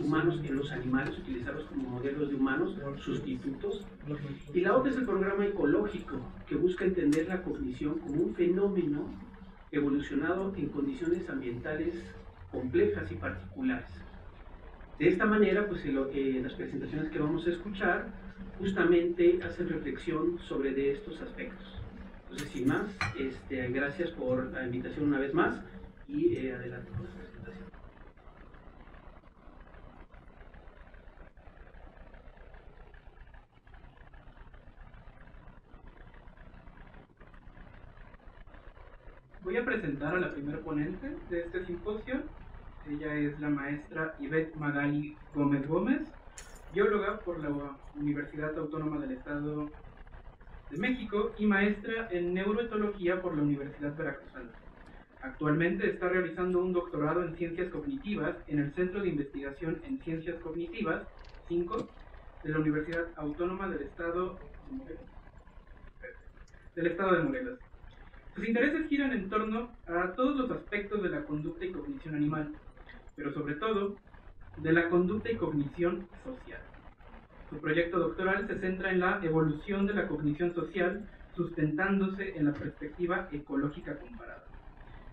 humanos en los animales, utilizarlos como modelos de humanos, sustitutos. Y la otra es el programa ecológico, que busca entender la cognición como un fenómeno evolucionado en condiciones ambientales complejas y particulares. De esta manera, pues eh, las presentaciones que vamos a escuchar justamente hacen reflexión sobre de estos aspectos. Entonces, sin más, este, gracias por la invitación una vez más y eh, adelante con la presentación. Voy a presentar a la primera ponente de este simposio. Ella es la maestra Ivette Magali Gómez Gómez, bióloga por la Universidad Autónoma del Estado de México y maestra en neuroetología por la Universidad Veracruzana. Actualmente está realizando un doctorado en ciencias cognitivas en el Centro de Investigación en Ciencias Cognitivas 5 de la Universidad Autónoma del Estado del Estado de Morelos. Sus intereses giran en torno a todos los aspectos de la conducta y cognición animal, pero sobre todo de la conducta y cognición social. Su proyecto doctoral se centra en la evolución de la cognición social sustentándose en la perspectiva ecológica comparada.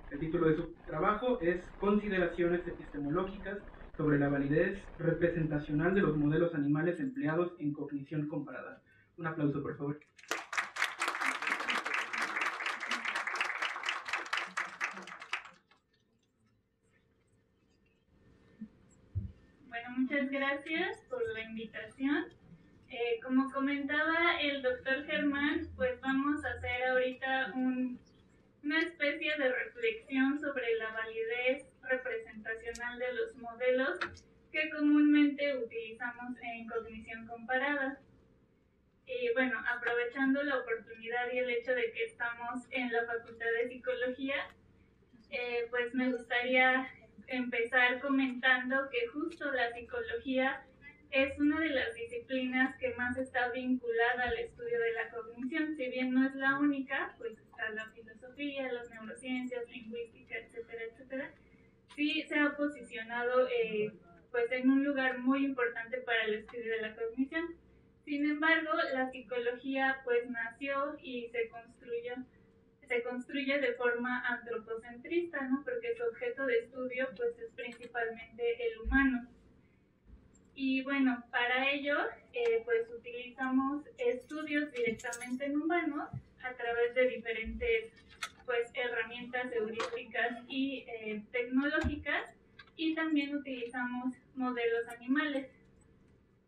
El título de su trabajo es Consideraciones epistemológicas sobre la validez representacional de los modelos animales empleados en cognición comparada. Un aplauso, por favor. Muchas gracias por la invitación. Eh, como comentaba el doctor Germán, pues vamos a hacer ahorita una especie de reflexión sobre la validez representacional de los modelos que comúnmente utilizamos en cognición comparada. Y bueno, aprovechando la oportunidad y el hecho de que estamos en la Facultad de Psicología, eh, pues me gustaría empezar comentando que justo la psicología es una de las disciplinas que más está vinculada al estudio de la cognición. Si bien no es la única, pues está la filosofía, las neurociencias, lingüística, etcétera, etcétera. Sí se ha posicionado eh, pues en un lugar muy importante para el estudio de la cognición. Sin embargo, la psicología pues nació y se construyó se construye de forma antropocentrista, ¿no? Porque su objeto de estudio pues es principalmente el humano. Y bueno, para ello eh, pues utilizamos estudios directamente en humanos a través de diferentes pues herramientas heurísticas y eh, tecnológicas y también utilizamos modelos animales.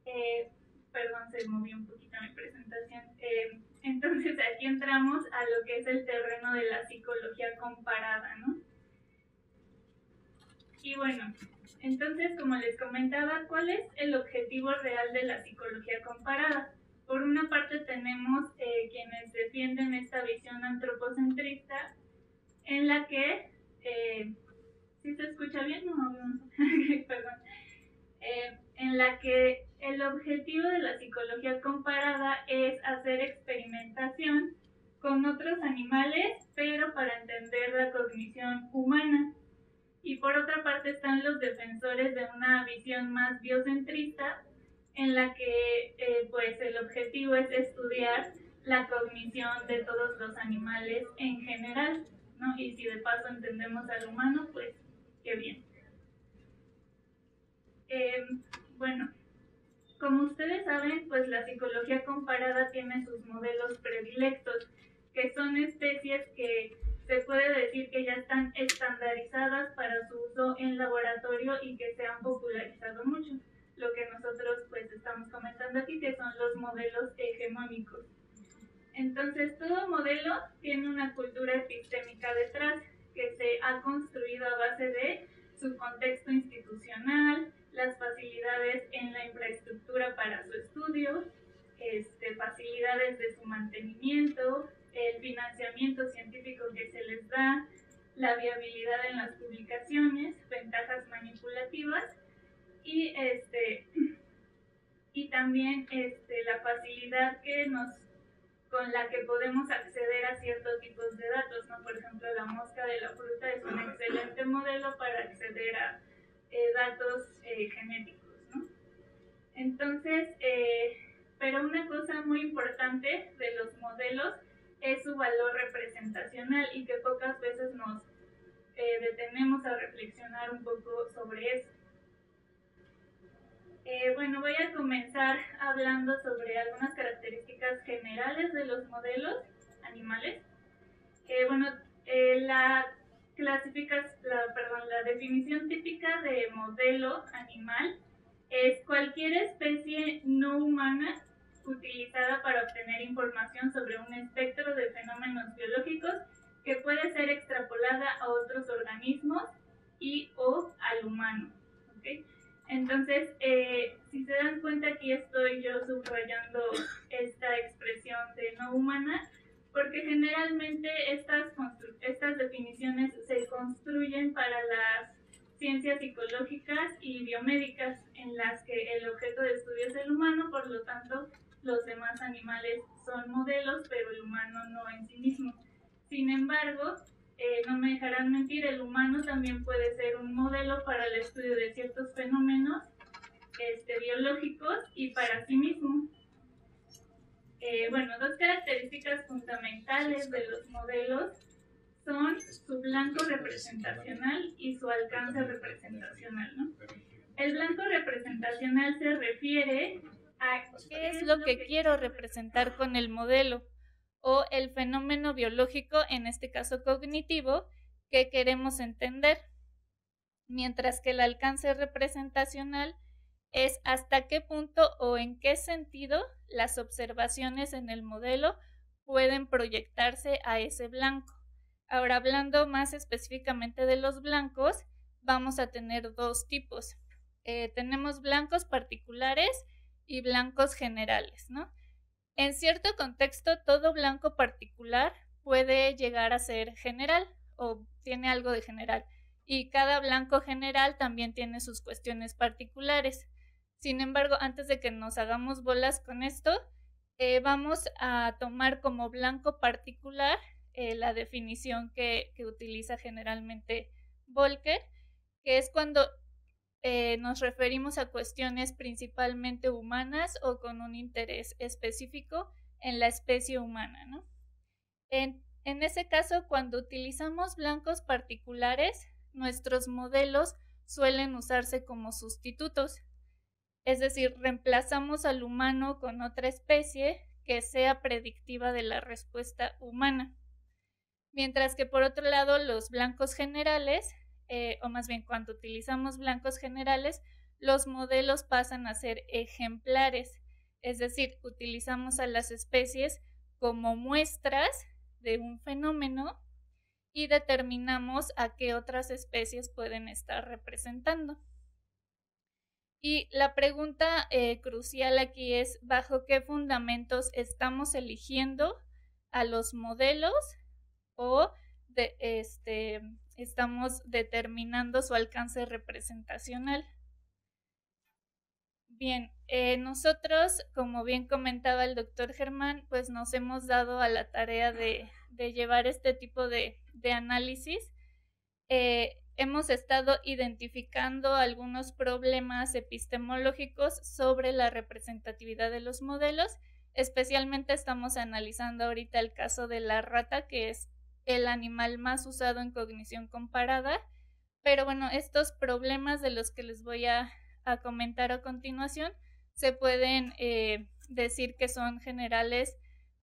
Eh, perdón, se movió un poquito mi presentación. Entonces aquí entramos a lo que es el terreno de la psicología comparada, ¿no? Y bueno, entonces como les comentaba, ¿cuál es el objetivo real de la psicología comparada? Por una parte tenemos eh, quienes defienden esta visión antropocentrista en la que, eh, ¿sí se escucha bien? No, perdón. Eh, en la que el objetivo de la psicología comparada es hacer experimentación con otros animales, pero para entender la cognición humana. Y por otra parte están los defensores de una visión más biocentrista, en la que eh, pues el objetivo es estudiar la cognición de todos los animales en general, ¿no? Y si de paso entendemos al humano, pues qué bien. Eh, bueno, como ustedes saben, pues la psicología comparada tiene sus modelos predilectos, que son especies que se puede decir que ya están estandarizadas para su uso en laboratorio y que se han popularizado mucho. Lo que nosotros pues estamos comentando aquí, que son los modelos hegemónicos. Entonces, todo modelo tiene una cultura epistémica detrás que se ha construido a base de su contexto institucional, las facilidades en la infraestructura para su estudio, este, facilidades de su mantenimiento, el financiamiento científico que se les da, la viabilidad en las publicaciones, ventajas manipulativas y este y también este, la facilidad que nos con la que podemos acceder a ciertos tipos de datos, ¿no? Por ejemplo, la mosca de la fruta es un excelente modelo para acceder a eh, datos eh, genéticos, ¿no? Entonces, eh, pero una cosa muy importante de los modelos es su valor representacional y que pocas veces nos detenemos a reflexionar un poco sobre eso. Eh, bueno, voy a comenzar hablando sobre algunas características generales de los modelos animales. Eh, bueno, eh, la, la, perdón, la definición típica de modelo animal es cualquier especie no humana utilizada para obtener información sobre un espectro de fenómenos biológicos que puede ser extrapolada a otros organismos y o al humano. ¿okay? Entonces, eh, si se dan cuenta, aquí estoy yo subrayando esta expresión de no humana, porque generalmente estas, estas definiciones se construyen para las ciencias psicológicas y biomédicas, en las que el objeto de estudio es el humano, por lo tanto, los demás animales son modelos, pero el humano no en sí mismo. Sin embargo, eh, no me dejarán mentir, el humano también puede ser un modelo para el estudio de ciertos fenómenos este, biológicos y para sí mismo. Eh, bueno, dos características fundamentales de los modelos son su blanco representacional y su alcance representacional. ¿no? El blanco representacional se refiere a qué es lo que quiero representar con el modelo o el fenómeno biológico, en este caso cognitivo, que queremos entender, mientras que el alcance representacional es hasta qué punto o en qué sentido las observaciones en el modelo pueden proyectarse a ese blanco. Ahora, hablando más específicamente de los blancos, vamos a tener dos tipos. Eh, tenemos blancos particulares y blancos generales, ¿no? En cierto contexto, todo blanco particular puede llegar a ser general o tiene algo de general y cada blanco general también tiene sus cuestiones particulares. Sin embargo, antes de que nos hagamos bolas con esto, eh, vamos a tomar como blanco particular eh, la definición que, utiliza generalmente Volcker, que es cuando eh, nos referimos a cuestiones principalmente humanas o con un interés específico en la especie humana. en ese caso, cuando utilizamos blancos particulares, nuestros modelos suelen usarse como sustitutos, es decir, reemplazamos al humano con otra especie que sea predictiva de la respuesta humana. Mientras que por otro lado, los blancos generales eh, o más bien cuando utilizamos blancos generales, los modelos pasan a ser ejemplares, es decir, utilizamos a las especies como muestras de un fenómeno y determinamos a qué otras especies pueden estar representando. Y la pregunta eh, crucial aquí es, ¿bajo qué fundamentos estamos eligiendo a los modelos o este, estamos determinando su alcance representacional. Bien, eh, nosotros, como bien comentaba el doctor Germán, pues nos hemos dado a la tarea de, llevar este tipo de, análisis. Eh, hemos estado identificando algunos problemas epistemológicos sobre la representatividad de los modelos. Especialmente estamos analizando ahorita el caso de la rata, que es el animal más usado en cognición comparada. Pero bueno, estos problemas de los que les voy a, comentar a continuación se pueden eh, decir que son generales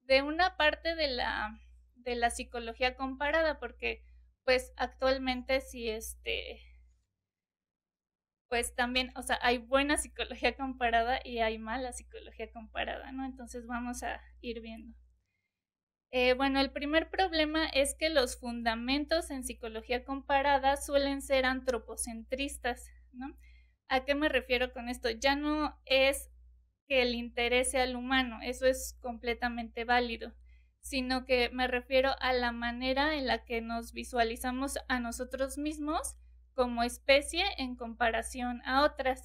de una parte de la, de la psicología comparada, porque pues actualmente sí este pues también, o sea, hay buena psicología comparada y hay mala psicología comparada, ¿no? Entonces vamos a ir viendo. Eh, bueno, el primer problema es que los fundamentos en psicología comparada suelen ser antropocentristas, ¿no? ¿A qué me refiero con esto? Ya no es que el interese al humano, eso es completamente válido, sino que me refiero a la manera en la que nos visualizamos a nosotros mismos como especie en comparación a otras.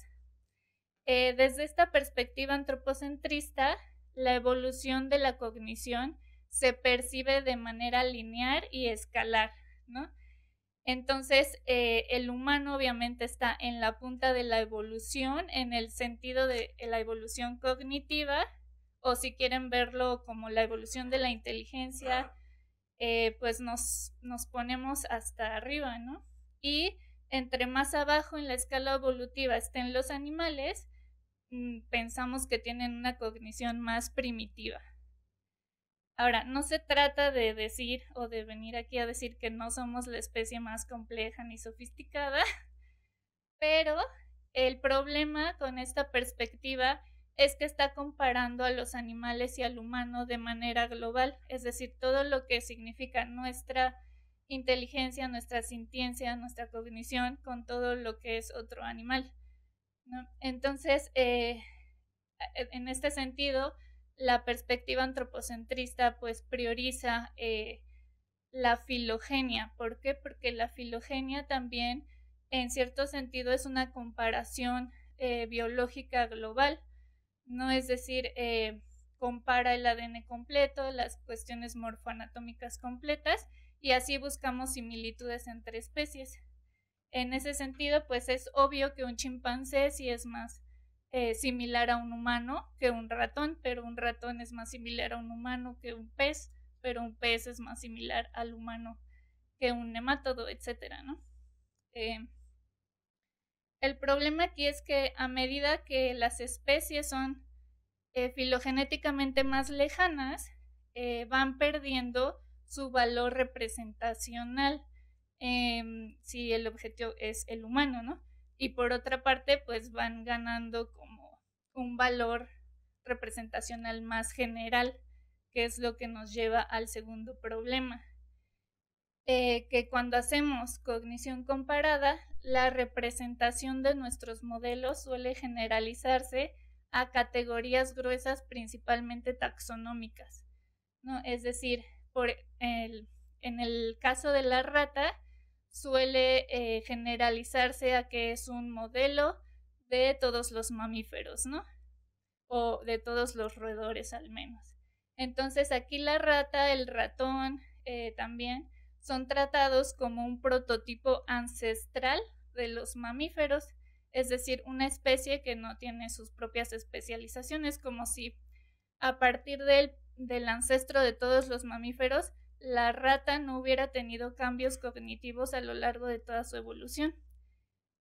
Eh, desde esta perspectiva antropocentrista, la evolución de la cognición se percibe de manera lineal y escalar. Entonces, eh, el humano obviamente está en la punta de la evolución, en el sentido de la evolución cognitiva, o si quieren verlo como la evolución de la inteligencia, eh, pues nos, nos ponemos hasta arriba, ¿no? Y entre más abajo en la escala evolutiva estén los animales, mm, pensamos que tienen una cognición más primitiva. Ahora, no se trata de decir o de venir aquí a decir que no somos la especie más compleja ni sofisticada, pero el problema con esta perspectiva es que está comparando a los animales y al humano de manera global, es decir, todo lo que significa nuestra inteligencia, nuestra sintiencia, nuestra cognición con todo lo que es otro animal. Entonces, eh, en este sentido, la perspectiva antropocentrista pues prioriza eh, la filogenia. ¿Por qué? Porque la filogenia también en cierto sentido es una comparación eh, biológica global ¿no? Es decir, eh, compara el ADN completo, las cuestiones morfoanatómicas completas y así buscamos similitudes entre especies. En ese sentido, pues es obvio que un chimpancé sí es más eh, similar a un humano que un ratón, pero un ratón es más similar a un humano que un pez, pero un pez es más similar al humano que un nemátodo, etcétera, ¿no? Eh, el problema aquí es que a medida que las especies son eh, filogenéticamente más lejanas, eh, van perdiendo su valor representacional em, si el objeto es el humano, ¿no? Y por otra parte, pues van ganando como un valor representacional más general, que es lo que nos lleva al segundo problema. Eh, que cuando hacemos cognición comparada, la representación de nuestros modelos suele generalizarse a categorías gruesas principalmente taxonómicas. ¿no? Es decir, en el caso de la rata, suele eh, generalizarse a que es un modelo de todos los mamíferos, ¿no? O de todos los roedores al menos. Entonces aquí la rata, el ratón eh, también son tratados como un prototipo ancestral de los mamíferos, es decir, una especie que no tiene sus propias especializaciones, como si a partir del, del ancestro de todos los mamíferos, la rata no hubiera tenido cambios cognitivos a lo largo de toda su evolución.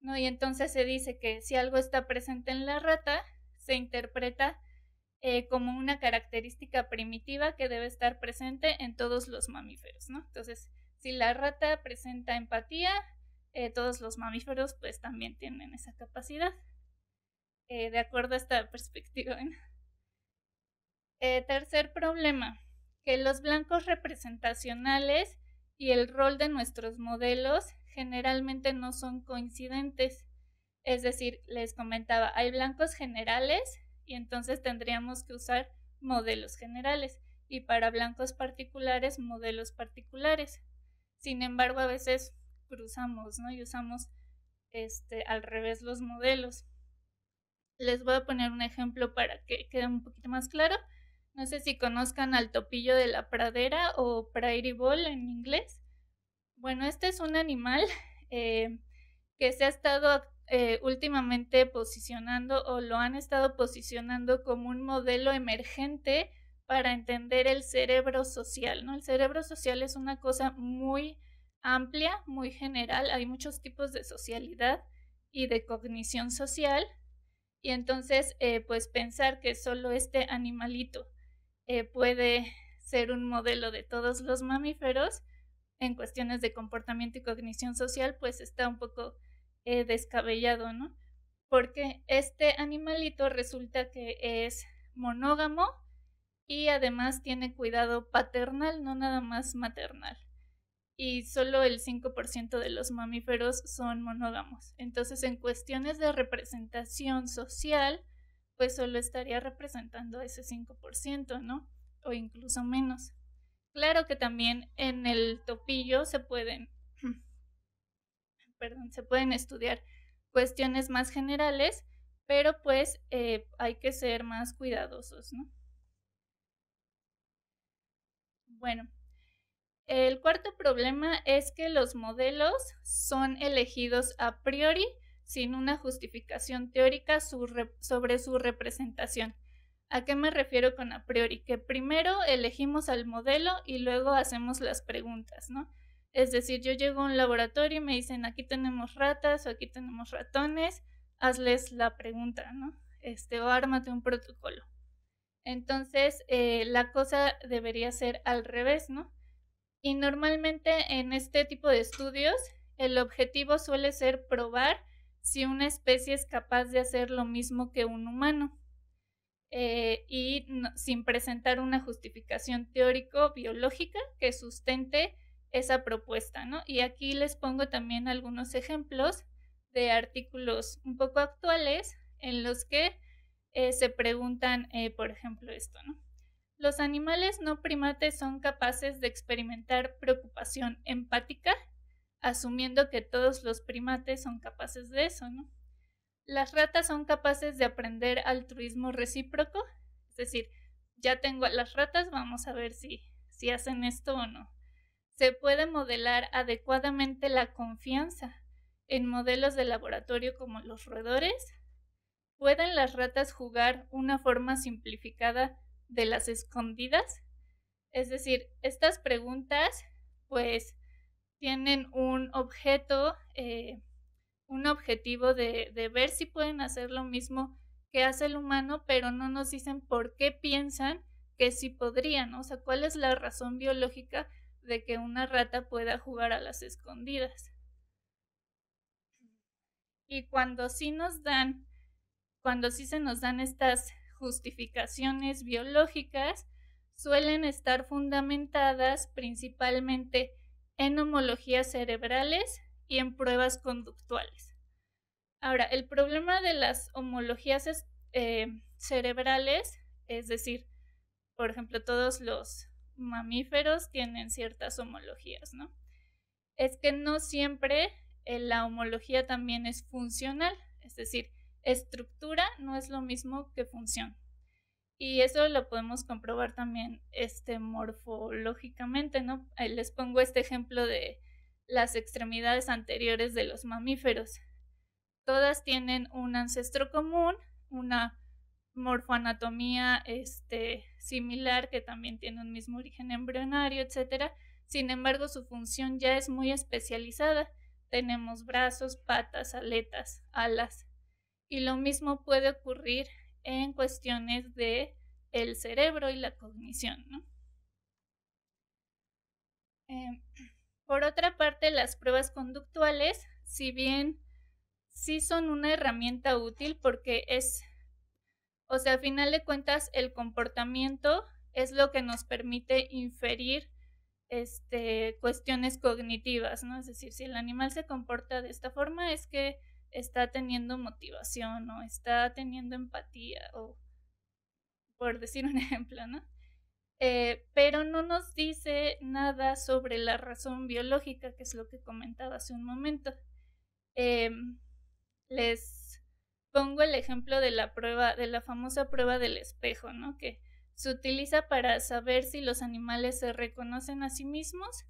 ¿no? Y entonces se dice que si algo está presente en la rata, se interpreta eh, como una característica primitiva que debe estar presente en todos los mamíferos, ¿no? Entonces, si la rata presenta empatía, eh, todos los mamíferos pues también tienen esa capacidad. Eh, de acuerdo a esta perspectiva. Eh, tercer problema, que los blancos representacionales y el rol de nuestros modelos generalmente no son coincidentes. Es decir, les comentaba, hay blancos generales y entonces tendríamos que usar modelos generales y para blancos particulares modelos particulares. Sin embargo, a veces cruzamos, ¿no? Y usamos este, al revés los modelos. Les voy a poner un ejemplo para que quede un poquito más claro. No sé si conozcan al topillo de la pradera o prairie ball en inglés. Bueno, este es un animal eh, que se ha estado eh, últimamente posicionando o lo han estado posicionando como un modelo emergente para entender el cerebro social, ¿no? El cerebro social es una cosa muy amplia, muy general, hay muchos tipos de socialidad y de cognición social, y entonces, eh, pues pensar que solo este animalito eh, puede ser un modelo de todos los mamíferos en cuestiones de comportamiento y cognición social, pues está un poco eh, descabellado, ¿no? Porque este animalito resulta que es monógamo y además tiene cuidado paternal, no nada más maternal. Y solo el 5% de los mamíferos son monógamos. Entonces, en cuestiones de representación social, pues solo estaría representando ese 5%, ¿no? O incluso menos. Claro que también en el topillo se pueden, perdón, se pueden estudiar cuestiones más generales, pero pues eh, hay que ser más cuidadosos, ¿no? Bueno, el cuarto problema es que los modelos son elegidos a priori sin una justificación teórica sobre su representación. ¿A qué me refiero con a priori? Que primero elegimos al modelo y luego hacemos las preguntas, ¿no? Es decir, yo llego a un laboratorio y me dicen, aquí tenemos ratas o aquí tenemos ratones, hazles la pregunta, ¿no? Este, o ármate un protocolo. Entonces, eh, la cosa debería ser al revés, ¿no? Y normalmente en este tipo de estudios, el objetivo suele ser probar si una especie es capaz de hacer lo mismo que un humano. Eh, y sin presentar una justificación teórico-biológica que sustente esa propuesta, ¿no? Y aquí les pongo también algunos ejemplos de artículos un poco actuales en los que eh, se preguntan, eh, por ejemplo, esto, ¿no? Los animales no primates son capaces de experimentar preocupación empática, asumiendo que todos los primates son capaces de eso, ¿no? Las ratas son capaces de aprender altruismo recíproco, es decir, ya tengo a las ratas, vamos a ver si, si hacen esto o no. Se puede modelar adecuadamente la confianza en modelos de laboratorio como los roedores. ¿Pueden las ratas jugar una forma simplificada de las escondidas? Es decir, estas preguntas pues tienen un objeto eh, un objetivo de, de ver si pueden hacer lo mismo que hace el humano, pero no nos dicen por qué piensan que sí podrían, o sea, cuál es la razón biológica de que una rata pueda jugar a las escondidas. Y cuando sí nos dan, cuando sí se nos dan estas justificaciones biológicas, suelen estar fundamentadas principalmente en homologías cerebrales y en pruebas conductuales. Ahora, el problema de las homologías eh, cerebrales, es decir, por ejemplo, todos los mamíferos tienen ciertas homologías, ¿no? Es que no siempre eh, la homología también es funcional, es decir, estructura no es lo mismo que función. Y eso lo podemos comprobar también este, morfológicamente, ¿no? les pongo este ejemplo de las extremidades anteriores de los mamíferos. Todas tienen un ancestro común, una morfoanatomía este, similar que también tiene un mismo origen embrionario, etc. Sin embargo, su función ya es muy especializada. Tenemos brazos, patas, aletas, alas. Y lo mismo puede ocurrir en cuestiones de el cerebro y la cognición, ¿no? Em, por otra parte, las pruebas conductuales, si bien sí son una herramienta útil porque es, o sea, al final de cuentas, el comportamiento es lo que nos permite inferir este, cuestiones cognitivas, ¿no? Es decir, si el animal se comporta de esta forma es que está teniendo motivación o está teniendo empatía o por decir un ejemplo, ¿no? Eh, pero no nos dice nada sobre la razón biológica, que es lo que comentaba hace un momento. Em, les pongo el ejemplo de la prueba, de la famosa prueba del espejo, ¿no? Que se utiliza para saber si los animales se reconocen a sí mismos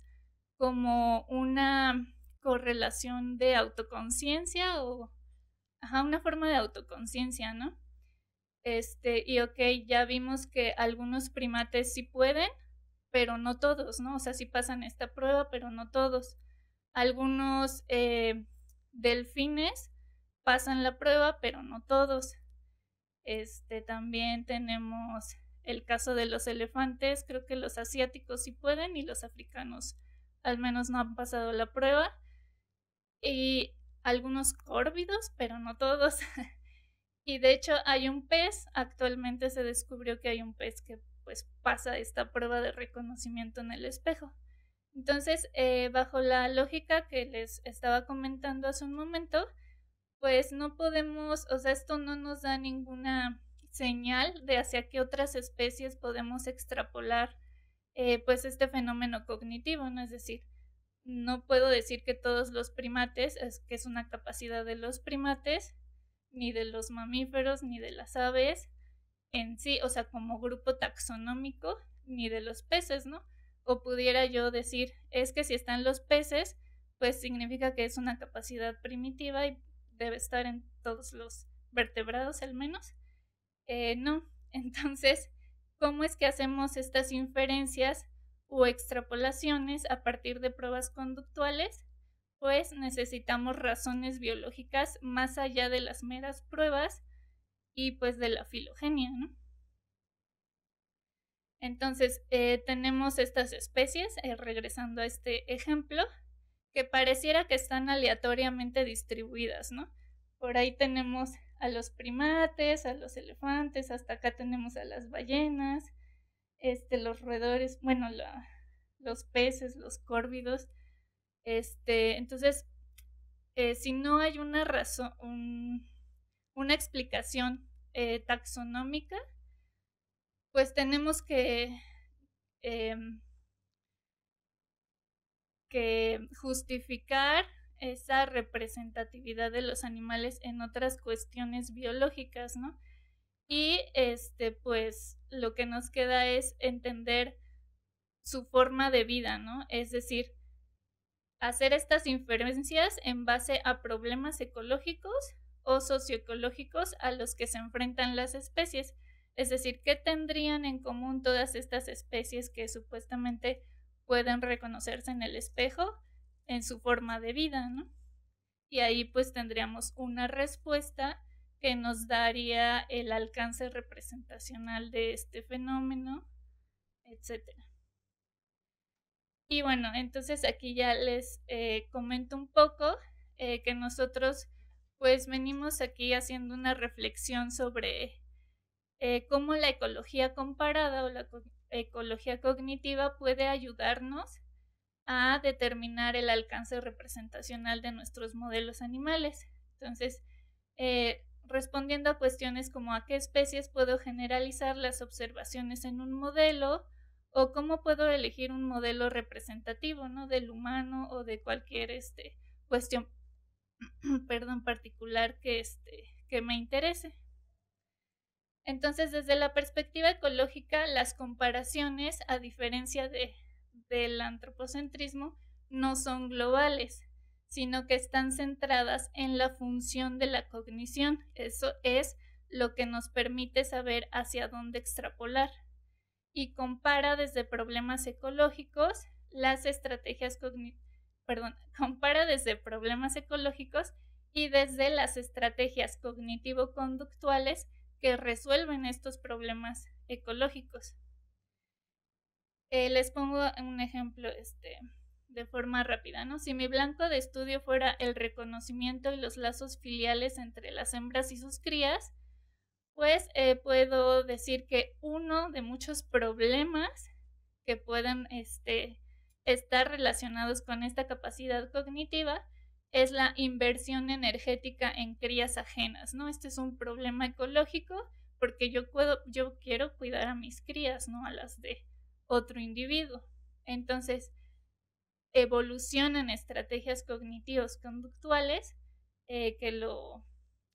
como una correlación de autoconciencia o ajá, una forma de autoconciencia, ¿no? Este, y ok, ya vimos que algunos primates sí pueden, pero no todos, ¿no? O sea, sí pasan esta prueba, pero no todos. Algunos eh, delfines pasan la prueba, pero no todos. Este, también tenemos el caso de los elefantes, creo que los asiáticos sí pueden y los africanos al menos no han pasado la prueba. Y algunos córvidos, pero no todos. Y de hecho hay un pez, actualmente se descubrió que hay un pez que pues pasa esta prueba de reconocimiento en el espejo. Entonces, eh, bajo la lógica que les estaba comentando hace un momento, pues no podemos, o sea, esto no nos da ninguna señal de hacia qué otras especies podemos extrapolar eh, pues este fenómeno cognitivo, ¿no? Es decir, no puedo decir que todos los primates, es que es una capacidad de los primates, ni de los mamíferos, ni de las aves en sí, o sea, como grupo taxonómico, ni de los peces, ¿no? O pudiera yo decir, es que si están los peces, pues significa que es una capacidad primitiva y debe estar en todos los vertebrados al menos. Eh, no, entonces, ¿cómo es que hacemos estas inferencias o extrapolaciones a partir de pruebas conductuales? Pues necesitamos razones biológicas más allá de las meras pruebas y pues de la filogenia, ¿no? Entonces, eh, tenemos estas especies, eh, regresando a este ejemplo, que pareciera que están aleatoriamente distribuidas, ¿no? Por ahí tenemos a los primates, a los elefantes, hasta acá tenemos a las ballenas, este, los roedores, bueno, los peces, los córvidos. Este, entonces, eh, si no hay una razón, una explicación eh, taxonómica, pues tenemos que, em, que justificar esa representatividad de los animales en otras cuestiones biológicas, ¿no? Y este, pues lo que nos queda es entender su forma de vida, ¿no? Es decir, hacer estas inferencias en base a problemas ecológicos o socioecológicos a los que se enfrentan las especies. Es decir, ¿qué tendrían en común todas estas especies que supuestamente pueden reconocerse en el espejo? en su forma de vida, ¿no? Y ahí pues tendríamos una respuesta que nos daría el alcance representacional de este fenómeno, etc. Y bueno, entonces aquí ya les eh, comento un poco eh, que nosotros pues venimos aquí haciendo una reflexión sobre eh, cómo la ecología comparada o la ecología cognitiva puede ayudarnos a determinar el alcance representacional de nuestros modelos animales. Entonces, respondiendo a cuestiones como a qué especies puedo generalizar las observaciones en un modelo o cómo puedo elegir un modelo representativo, ¿no? Del humano o de cualquier este, cuestión, perdón, particular que, este, que me interese. Entonces, desde la perspectiva ecológica, las comparaciones, a diferencia de del antropocentrismo no son globales, sino que están centradas en la función de la cognición. Eso es lo que nos permite saber hacia dónde extrapolar. Y compara desde problemas ecológicos las estrategias perdón, compara desde problemas ecológicos y desde las estrategias cognitivo-conductuales que resuelven estos problemas ecológicos. Eh, les pongo un ejemplo este, de forma rápida, ¿no? Si mi blanco de estudio fuera el reconocimiento y los lazos filiales entre las hembras y sus crías, pues eh, puedo decir que uno de muchos problemas que pueden este, estar relacionados con esta capacidad cognitiva es la inversión energética en crías ajenas, ¿no? Este es un problema ecológico porque yo puedo, yo quiero cuidar a mis crías, ¿no? A las de otro individuo. Entonces, evolucionan estrategias cognitivos conductuales eh, que lo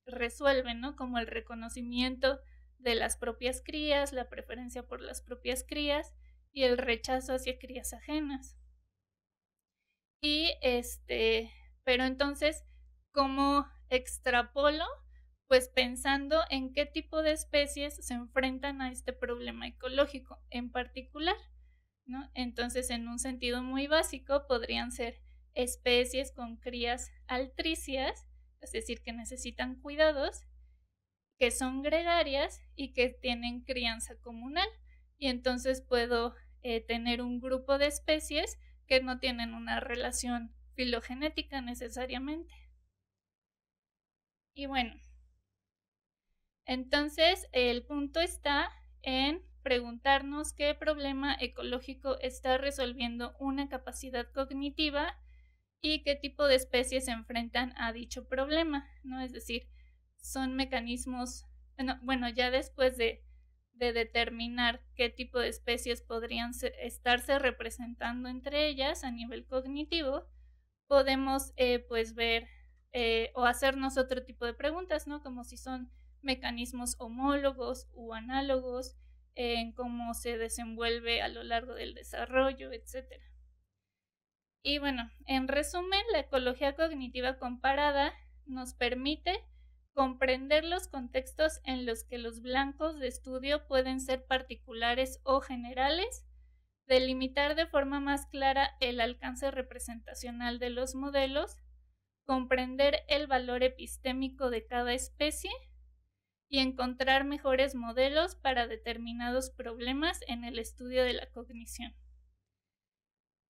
resuelven, ¿no? Como el reconocimiento de las propias crías, la preferencia por las propias crías y el rechazo hacia crías ajenas. Y este, pero entonces, ¿cómo extrapolo? Pues pensando en qué tipo de especies se enfrentan a este problema ecológico en particular. Entonces, en un sentido muy básico, podrían ser especies con crías altricias, es decir, que necesitan cuidados, que son gregarias y que tienen crianza comunal. Y entonces puedo eh, tener un grupo de especies que no tienen una relación filogenética necesariamente. Y bueno, entonces el punto está en preguntarnos qué problema ecológico está resolviendo una capacidad cognitiva y qué tipo de especies se enfrentan a dicho problema, ¿no? Es decir, son mecanismos, bueno, ya después de, determinar qué tipo de especies podrían estarse representando entre ellas a nivel cognitivo, podemos eh, pues ver eh, o hacernos otro tipo de preguntas, ¿no? Como si son mecanismos homólogos u análogos, en cómo se desenvuelve a lo largo del desarrollo, etc. Y bueno, en resumen, la ecología cognitiva comparada nos permite comprender los contextos en los que los blancos de estudio pueden ser particulares o generales, delimitar de forma más clara el alcance representacional de los modelos, comprender el valor epistémico de cada especie y encontrar mejores modelos para determinados problemas en el estudio de la cognición.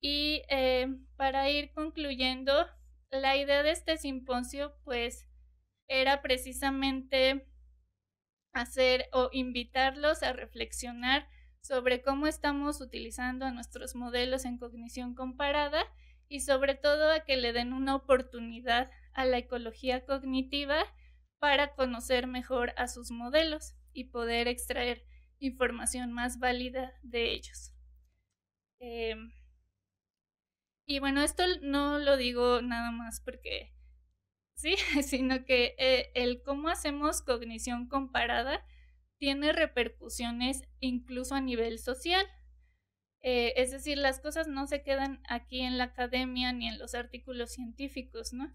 Y eh, para ir concluyendo, la idea de este simposio pues era precisamente hacer o invitarlos a reflexionar sobre cómo estamos utilizando nuestros modelos en cognición comparada y sobre todo a que le den una oportunidad a la ecología cognitiva para conocer mejor a sus modelos y poder extraer información más válida de ellos. Em, y bueno, esto no lo digo nada más porque sí, sino que eh, el cómo hacemos cognición comparada tiene repercusiones incluso a nivel social. Eh, es decir, las cosas no se quedan aquí en la academia ni en los artículos científicos, ¿no?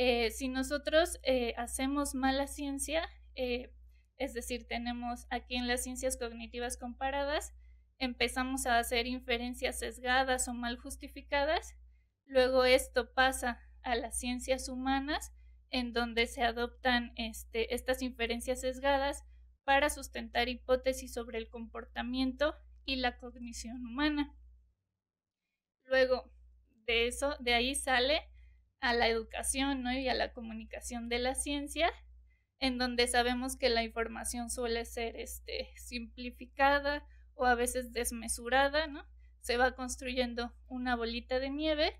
Eh, si nosotros eh, hacemos mala ciencia, eh, es decir, tenemos aquí en las ciencias cognitivas comparadas, empezamos a hacer inferencias sesgadas o mal justificadas, luego esto pasa a las ciencias humanas, en donde se adoptan este, estas inferencias sesgadas para sustentar hipótesis sobre el comportamiento y la cognición humana. Luego de eso, de ahí sale a la educación ¿no? y a la comunicación de la ciencia, en donde sabemos que la información suele ser este, simplificada o a veces desmesurada, ¿no? Se va construyendo una bolita de nieve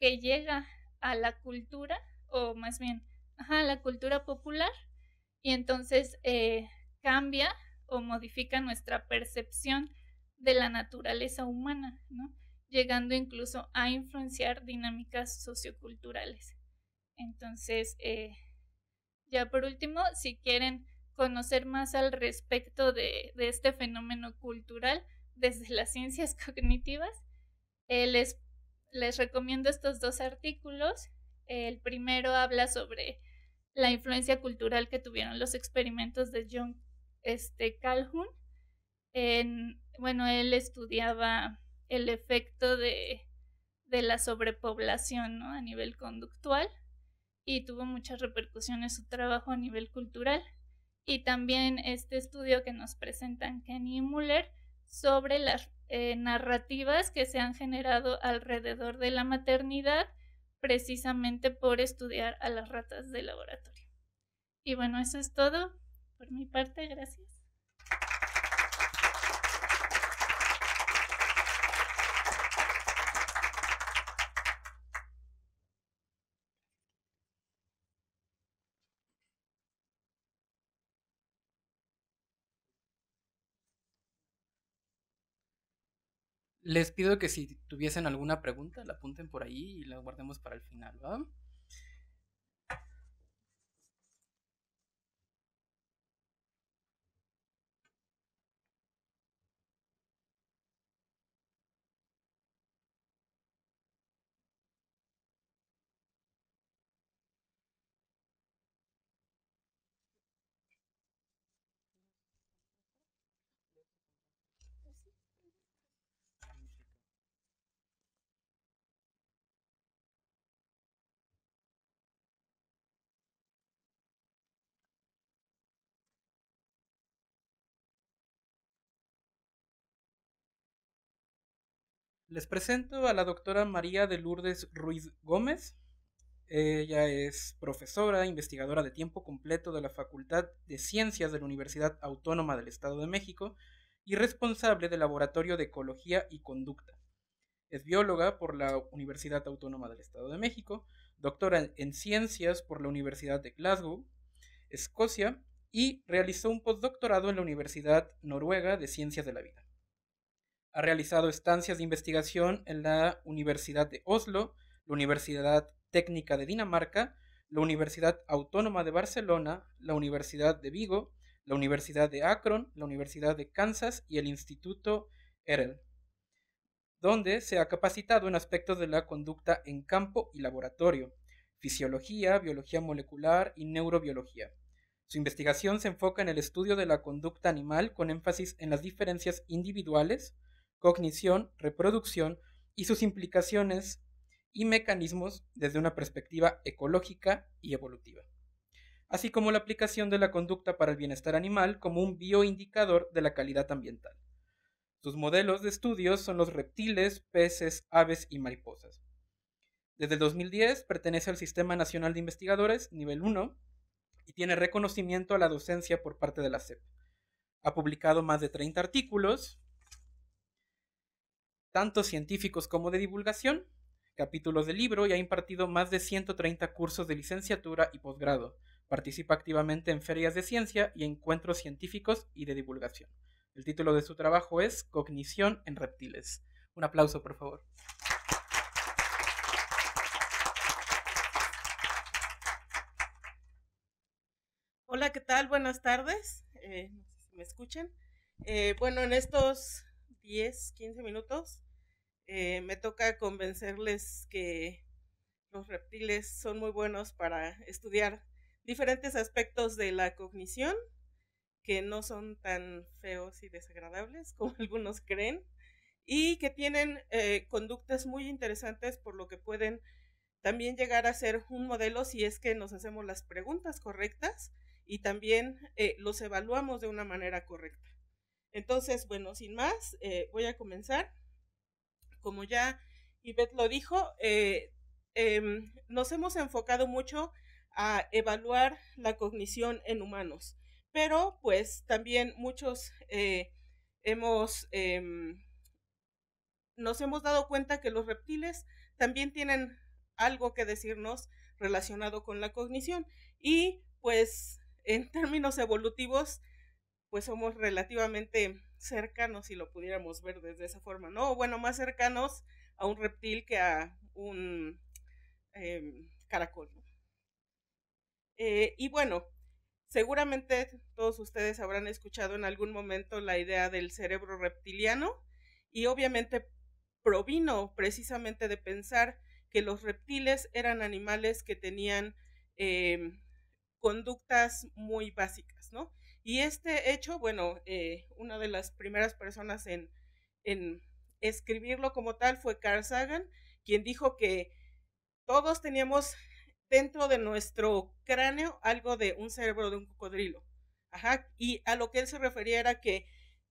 que llega a la cultura, o más bien, a la cultura popular, y entonces eh, cambia o modifica nuestra percepción de la naturaleza humana, ¿no? Llegando incluso a influenciar dinámicas socioculturales. Entonces, eh, ya por último, si quieren conocer más al respecto de, este fenómeno cultural desde las ciencias cognitivas, eh, les, les recomiendo estos dos artículos. El primero habla sobre la influencia cultural que tuvieron los experimentos de John este, Calhoun. En, bueno, él estudiaba el efecto de, la sobrepoblación a nivel conductual y tuvo muchas repercusiones su trabajo a nivel cultural. Y también este estudio que nos presentan Kenny y Muller sobre las eh, narrativas que se han generado alrededor de la maternidad precisamente por estudiar a las ratas de laboratorio. Y bueno, eso es todo por mi parte. Gracias. Les pido que si tuviesen alguna pregunta, la apunten por ahí y la guardemos para el final, ¿va? Les presento a la doctora María de Lourdes Ruiz Gómez. Ella es profesora, investigadora de tiempo completo de la Facultad de Ciencias de la Universidad Autónoma del Estado de México y responsable del Laboratorio de Ecología y Conducta. Es bióloga por la Universidad Autónoma del Estado de México, doctora en Ciencias por la Universidad de Glasgow, Escocia, y realizó un postdoctorado en la Universidad Noruega de Ciencias de la Vida. Ha realizado estancias de investigación en la Universidad de Oslo, la Universidad Técnica de Dinamarca, la Universidad Autónoma de Barcelona, la Universidad de Vigo, la Universidad de Akron, la Universidad de Kansas y el Instituto Erel, donde se ha capacitado en aspectos de la conducta en campo y laboratorio, fisiología, biología molecular y neurobiología. Su investigación se enfoca en el estudio de la conducta animal con énfasis en las diferencias individuales, cognición, reproducción y sus implicaciones y mecanismos desde una perspectiva ecológica y evolutiva, así como la aplicación de la conducta para el bienestar animal como un bioindicador de la calidad ambiental. Sus modelos de estudios son los reptiles, peces, aves y mariposas. Desde el 2010 pertenece al Sistema Nacional de Investigadores, nivel 1, y tiene reconocimiento a la docencia por parte de la SEP. Ha publicado más de 30 artículos, tanto científicos como de divulgación, capítulos de libro y ha impartido más de 130 cursos de licenciatura y posgrado. Participa activamente en ferias de ciencia y encuentros científicos y de divulgación. El título de su trabajo es Cognición en reptiles. Un aplauso, por favor. Hola, ¿qué tal? Buenas tardes. Eh, no sé si me escuchan. Eh, bueno, en estos 10, 15 minutos eh, me toca convencerles que los reptiles son muy buenos para estudiar diferentes aspectos de la cognición que no son tan feos y desagradables como algunos creen y que tienen eh, conductas muy interesantes por lo que pueden también llegar a ser un modelo si es que nos hacemos las preguntas correctas y también eh, los evaluamos de una manera correcta. Entonces, bueno, sin más, voy a comenzar. Como ya Ivette lo dijo, eh, em, nos hemos enfocado mucho a evaluar la cognición en humanos, pero pues también muchos eh, hemos, em, nos hemos dado cuenta que los reptiles también tienen algo que decirnos relacionado con la cognición. Y pues en términos evolutivos pues somos relativamente cercanos, si lo pudiéramos ver desde esa forma, ¿no? Bueno, más cercanos a un reptil que a un em, caracol. Eh, y bueno, seguramente todos ustedes habrán escuchado en algún momento la idea del cerebro reptiliano y obviamente provino precisamente de pensar que los reptiles eran animales que tenían em, conductas muy básicas, ¿no? Y este hecho, bueno, eh, una de las primeras personas en, escribirlo como tal fue Carl Sagan, quien dijo que todos teníamos dentro de nuestro cráneo algo de un cerebro de un cocodrilo. Y a lo que él se refería era que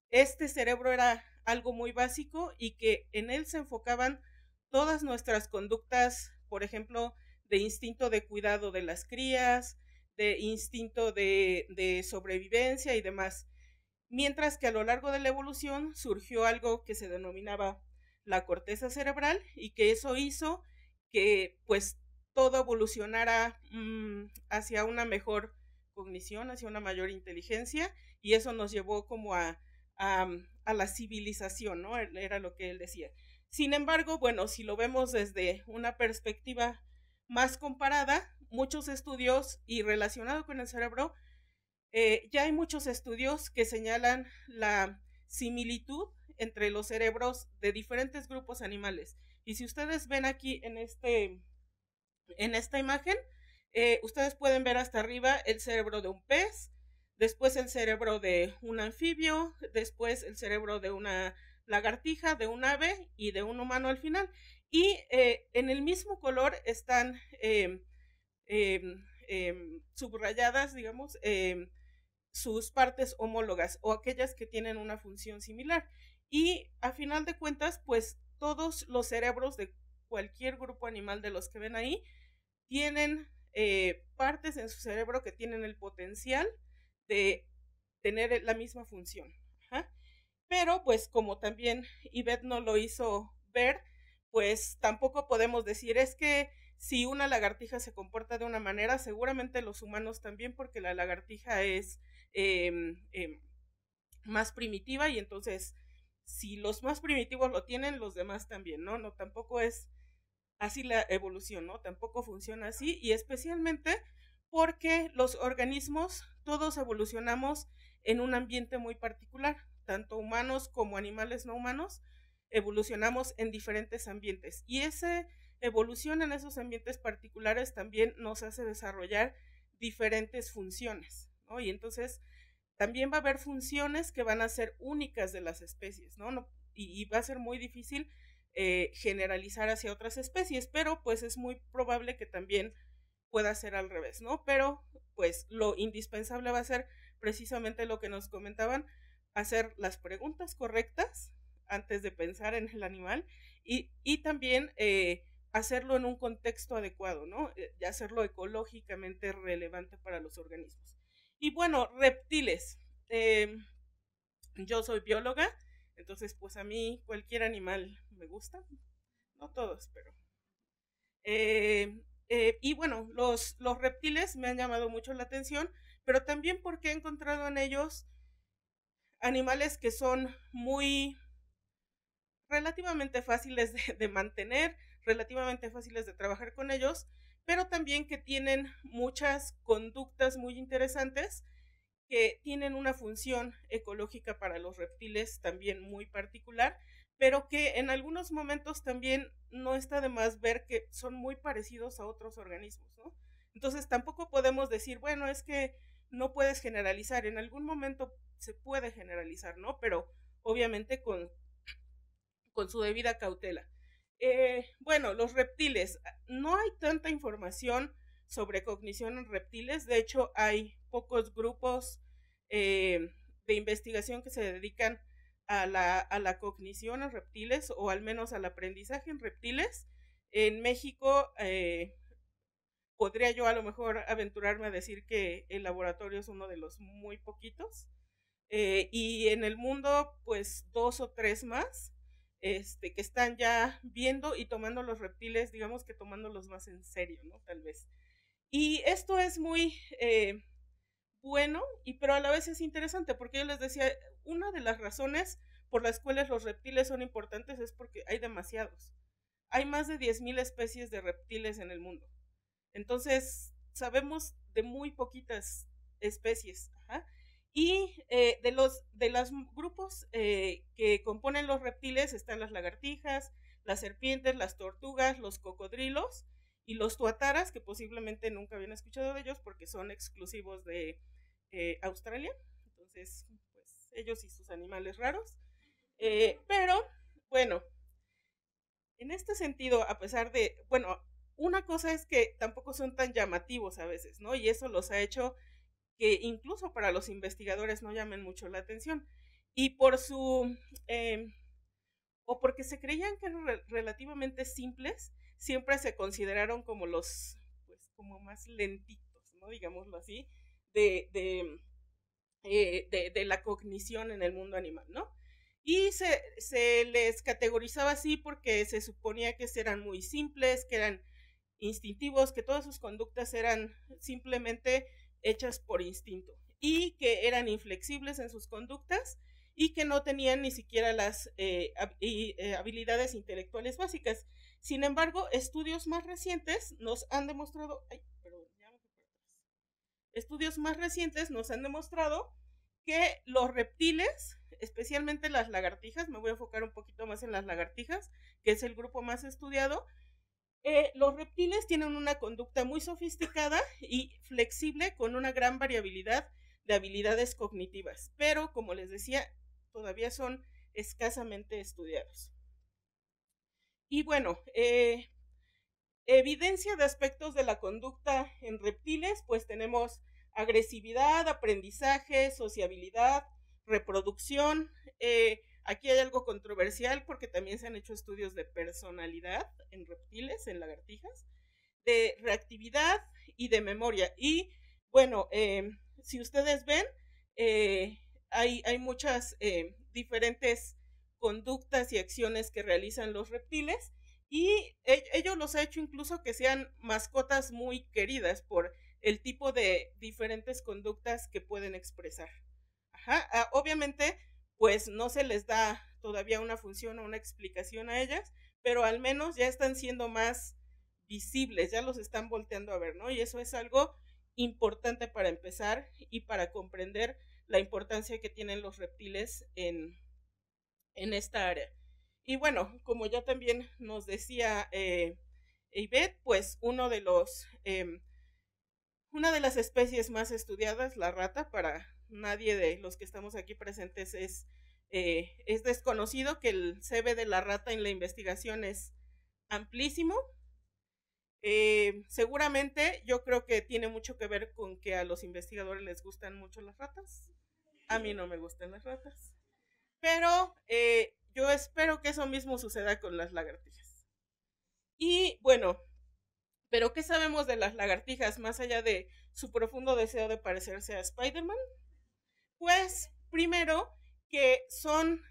este cerebro era algo muy básico y que en él se enfocaban todas nuestras conductas, por ejemplo, de instinto de cuidado de las crías, de instinto de, sobrevivencia y demás. Mientras que a lo largo de la evolución surgió algo que se denominaba la corteza cerebral y que eso hizo que pues todo evolucionara mm, hacia una mejor cognición, hacia una mayor inteligencia y eso nos llevó como a, a, a, la civilización, ¿no? Era lo que él decía. Sin embargo, bueno, si lo vemos desde una perspectiva más comparada, muchos estudios y relacionado con el cerebro, eh, ya hay muchos estudios que señalan la similitud entre los cerebros de diferentes grupos animales. Y si ustedes ven aquí en, este, en esta imagen, eh, ustedes pueden ver hasta arriba el cerebro de un pez, después el cerebro de un anfibio, después el cerebro de una lagartija, de un ave y de un humano al final. Y eh, en el mismo color están subrayadas, digamos, em, sus partes homólogas o aquellas que tienen una función similar. Y a final de cuentas, pues todos los cerebros de cualquier grupo animal de los que ven ahí tienen eh, partes en su cerebro que tienen el potencial de tener la misma función. Pero pues como también Ivette no lo hizo ver, pues tampoco podemos decir es que si una lagartija se comporta de una manera, seguramente los humanos también, porque la lagartija es em, em, más primitiva y entonces si los más primitivos lo tienen, los demás también, ¿no? No, tampoco es así la evolución, ¿no? Tampoco funciona así y especialmente porque los organismos todos evolucionamos en un ambiente muy particular, tanto humanos como animales no humanos, evolucionamos en diferentes ambientes. Y esa evolución en esos ambientes particulares también nos hace desarrollar diferentes funciones, ¿no? Y entonces también va a haber funciones que van a ser únicas de las especies, ¿no? y, va a ser muy difícil eh, generalizar hacia otras especies, pero pues es muy probable que también pueda ser al revés, ¿no? Pero pues lo indispensable va a ser precisamente lo que nos comentaban, hacer las preguntas correctas antes de pensar en el animal y, y también eh, hacerlo en un contexto adecuado, ¿no? Eh, y hacerlo ecológicamente relevante para los organismos. Y bueno, reptiles. Em, yo soy bióloga, entonces pues a mí cualquier animal me gusta, no todos, pero... Eh, eh, y bueno, los, los reptiles me han llamado mucho la atención, pero también porque he encontrado en ellos animales que son muy relativamente fáciles de, mantener, relativamente fáciles de trabajar con ellos, pero también que tienen muchas conductas muy interesantes que tienen una función ecológica para los reptiles también muy particular pero que en algunos momentos también no está de más ver que son muy parecidos a otros organismos, ¿no? Entonces tampoco podemos decir, bueno, es que no puedes generalizar, en algún momento se puede generalizar, ¿no? Pero obviamente con, con su debida cautela. Eh, bueno, los reptiles, no hay tanta información sobre cognición en reptiles, de hecho hay pocos grupos eh, de investigación que se dedican a la, a la cognición en reptiles o al menos al aprendizaje en reptiles. En México eh, podría yo a lo mejor aventurarme a decir que el laboratorio es uno de los muy poquitos. Y en el mundo, pues dos o tres más, este, que están ya viendo y tomando los reptiles, digamos que tomándolos más en serio, ¿no? Tal vez. Y esto es muy eh, bueno, y pero a la vez es interesante, porque yo les decía, una de las razones por las cuales los reptiles son importantes es porque hay demasiados. Hay más de 10.000 especies de reptiles en el mundo. Entonces, sabemos de muy poquitas especies. Y eh, de los de los grupos eh, que componen los reptiles están las lagartijas, las serpientes, las tortugas, los cocodrilos y los tuataras, que posiblemente nunca habían escuchado de ellos porque son exclusivos de eh, Australia. Entonces, pues ellos y sus animales raros. Pero, bueno, en este sentido, a pesar de, bueno, una cosa es que tampoco son tan llamativos a veces, ¿no? Y eso los ha hecho que incluso para los investigadores no llamen mucho la atención. Y por su, em, o porque se creían que eran relativamente simples, siempre se consideraron como los, pues, como más lentitos, ¿no? Digámoslo así, de, de, eh, de, de la cognición en el mundo animal, ¿no? Y se, se, les categorizaba así porque se suponía que eran muy simples, que eran instintivos, que todas sus conductas eran simplemente hechas por instinto y que eran inflexibles en sus conductas y que no tenían ni siquiera las eh, eh, habilidades intelectuales básicas. Sin embargo, estudios más recientes nos han demostrado, ay, perdón, ya me estudios más recientes nos han demostrado que los reptiles, especialmente las lagartijas, me voy a enfocar un poquito más en las lagartijas, que es el grupo más estudiado, eh, los reptiles tienen una conducta muy sofisticada y flexible con una gran variabilidad de habilidades cognitivas, pero como les decía, todavía son escasamente estudiados. Y bueno, eh, evidencia de aspectos de la conducta en reptiles, pues tenemos agresividad, aprendizaje, sociabilidad, reproducción. Eh, aquí hay algo controversial porque también se han hecho estudios de personalidad en reptiles, en lagartijas, de reactividad y de memoria. Y bueno, eh, si ustedes ven, eh, hay, hay, muchas diferentes conductas y acciones que realizan los reptiles y e, ello los ha hecho incluso que sean mascotas muy queridas por el tipo de diferentes conductas que pueden expresar. Ajá. Ah, obviamente, pues no se les da todavía una función o una explicación a ellas, pero al menos ya están siendo más visibles, ya los están volteando a ver, ¿no? Y eso es algo importante para empezar y para comprender la importancia que tienen los reptiles en, en esta área. Y bueno, como ya también nos decía eh, pues uno de los, em, una de las especies más estudiadas, la rata, para nadie de los que estamos aquí presentes es, eh, es desconocido que el CV de la rata en la investigación es amplísimo. Eh, seguramente yo creo que tiene mucho que ver con que a los investigadores les gustan mucho las ratas. A mí no me gustan las ratas. Pero eh, yo espero que eso mismo suceda con las lagartijas. Y bueno, pero ¿qué sabemos de las lagartijas más allá de su profundo deseo de parecerse a Spider-Man? Pues primero que son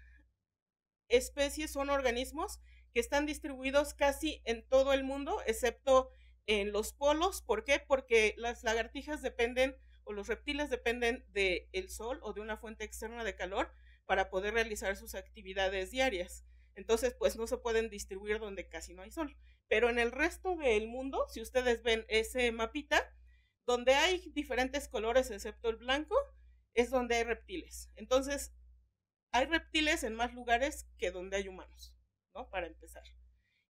especies, son organismos que están distribuidos casi en todo el mundo, excepto en los polos. ¿Por qué? Porque las lagartijas dependen o los reptiles dependen del sol o de una fuente externa de calor para poder realizar sus actividades diarias. Entonces, pues no se pueden distribuir donde casi no hay sol. Pero en el resto del mundo, si ustedes ven ese mapita, donde hay diferentes colores excepto el blanco, es donde hay reptiles. Entonces, hay reptiles en más lugares que donde hay humanos, ¿no? Para empezar.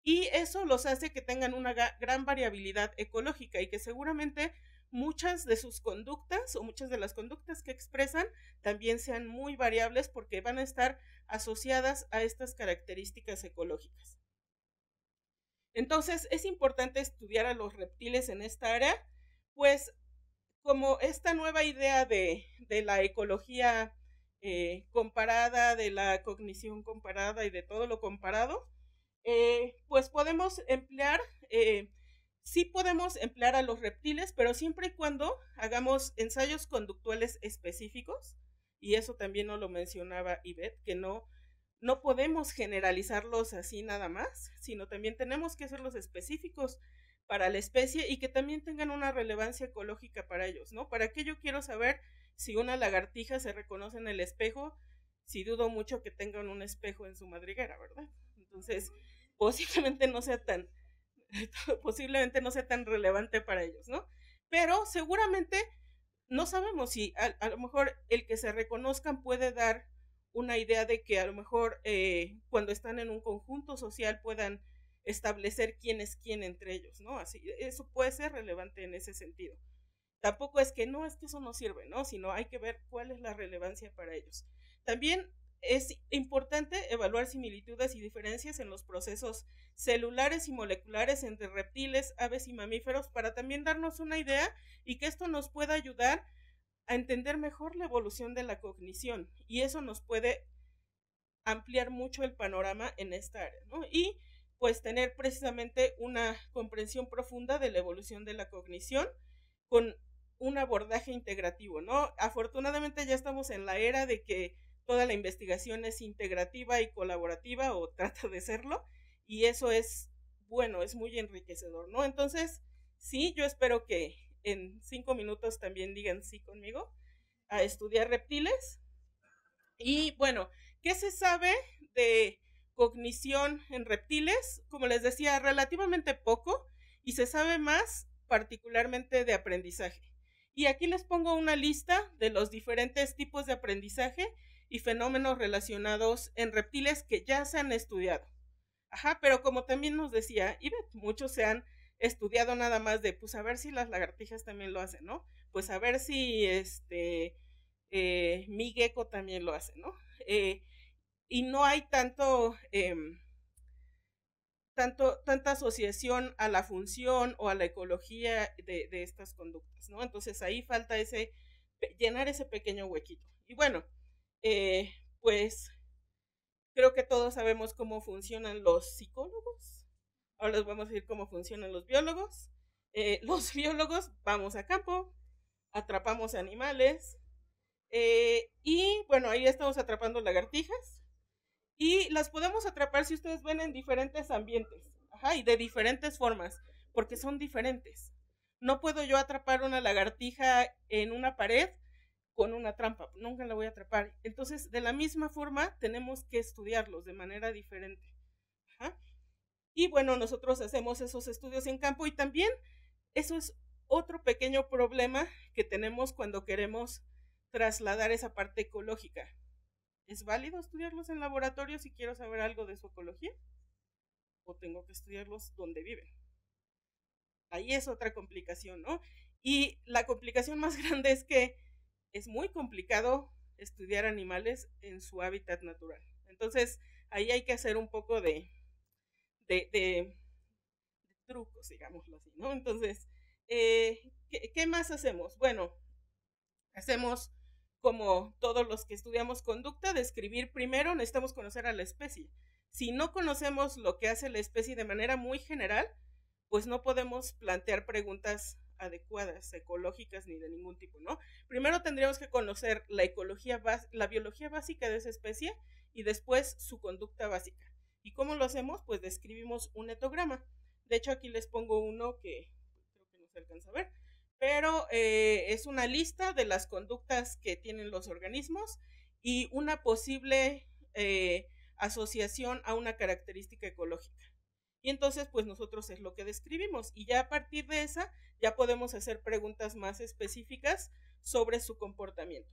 Y eso los hace que tengan una gran variabilidad ecológica y que seguramente muchas de sus conductas o muchas de las conductas que expresan también sean muy variables porque van a estar asociadas a estas características ecológicas. Entonces, es importante estudiar a los reptiles en esta área, pues como esta nueva idea de, la ecología eh, comparada, de la cognición comparada y de todo lo comparado, eh, pues podemos emplear eh, sí podemos emplear a los reptiles, pero siempre y cuando hagamos ensayos conductuales específicos, y eso también nos lo mencionaba Ivette, que no, no podemos generalizarlos así nada más, sino también tenemos que hacerlos específicos para la especie y que también tengan una relevancia ecológica para ellos, ¿no? ¿Para qué yo quiero saber si una lagartija se reconoce en el espejo? Si dudo mucho que tengan un espejo en su madriguera, ¿verdad? Entonces, posiblemente no sea tan, posiblemente no sea tan relevante para ellos, ¿no? Pero seguramente no sabemos si a, lo mejor el que se reconozcan puede dar una idea de que a lo mejor eh, cuando están en un conjunto social puedan establecer quién es quién entre ellos, ¿no? Así, eso puede ser relevante en ese sentido. Tampoco es que no, es que eso no sirve, ¿no? Sino hay que ver cuál es la relevancia para ellos. También es importante evaluar similitudes y diferencias en los procesos celulares y moleculares entre reptiles, aves y mamíferos para también darnos una idea y que esto nos pueda ayudar a entender mejor la evolución de la cognición y eso nos puede ampliar mucho el panorama en esta área, ¿no? Y pues tener precisamente una comprensión profunda de la evolución de la cognición con un abordaje integrativo, ¿no? Afortunadamente ya estamos en la era de que toda la investigación es integrativa y colaborativa o trata de serlo y eso es bueno, es muy enriquecedor, ¿no? Entonces, sí, yo espero que en cinco minutos también digan sí conmigo a estudiar reptiles. Y bueno, ¿qué se sabe de cognición en reptiles? Como les decía, relativamente poco y se sabe más particularmente de aprendizaje. Y aquí les pongo una lista de los diferentes tipos de aprendizaje y fenómenos relacionados en reptiles que ya se han estudiado. Ajá, pero como también nos decía muchos se han estudiado nada más de, pues a ver si las lagartijas también lo hacen, ¿no? Pues a ver si este eh, mi gecko también lo hace, ¿no? Eh, y no hay tanto, em, tanto, tanta asociación a la función o a la ecología de, estas conductas, ¿no? Entonces ahí falta ese, llenar ese pequeño huequito. Y bueno, eh, pues creo que todos sabemos cómo funcionan los psicólogos. Ahora les vamos a decir cómo funcionan los biólogos. Eh, los biólogos vamos a campo, atrapamos animales eh, y bueno, ahí estamos atrapando lagartijas y las podemos atrapar si ustedes ven en diferentes ambientes ajá, y de diferentes formas porque son diferentes. No puedo yo atrapar una lagartija en una pared con una trampa, nunca la voy a atrapar. Entonces, de la misma forma, tenemos que estudiarlos de manera diferente. Y bueno, nosotros hacemos esos estudios en campo y también eso es otro pequeño problema que tenemos cuando queremos trasladar esa parte ecológica. ¿Es válido estudiarlos en laboratorio si quiero saber algo de su ecología? ¿O tengo que estudiarlos donde viven? Ahí es otra complicación, ¿no? Y la complicación más grande es que es muy complicado estudiar animales en su hábitat natural. Entonces, ahí hay que hacer un poco de, trucos, digámoslo así, ¿no? Entonces, eh, ¿qué, ¿qué más hacemos? Bueno, hacemos como todos los que estudiamos conducta, describir primero necesitamos conocer a la especie. Si no conocemos lo que hace la especie de manera muy general, pues no podemos plantear preguntas adecuadas, ecológicas ni de ningún tipo, ¿no? Primero tendríamos que conocer la ecología, la biología básica de esa especie y después su conducta básica. ¿Y cómo lo hacemos? Pues describimos un etograma. De hecho, aquí les pongo uno que creo que no se alcanza a ver, pero eh, es una lista de las conductas que tienen los organismos y una posible eh, asociación a una característica ecológica. Y entonces, pues nosotros es lo que describimos. Y ya a partir de esa, ya podemos hacer preguntas más específicas sobre su comportamiento.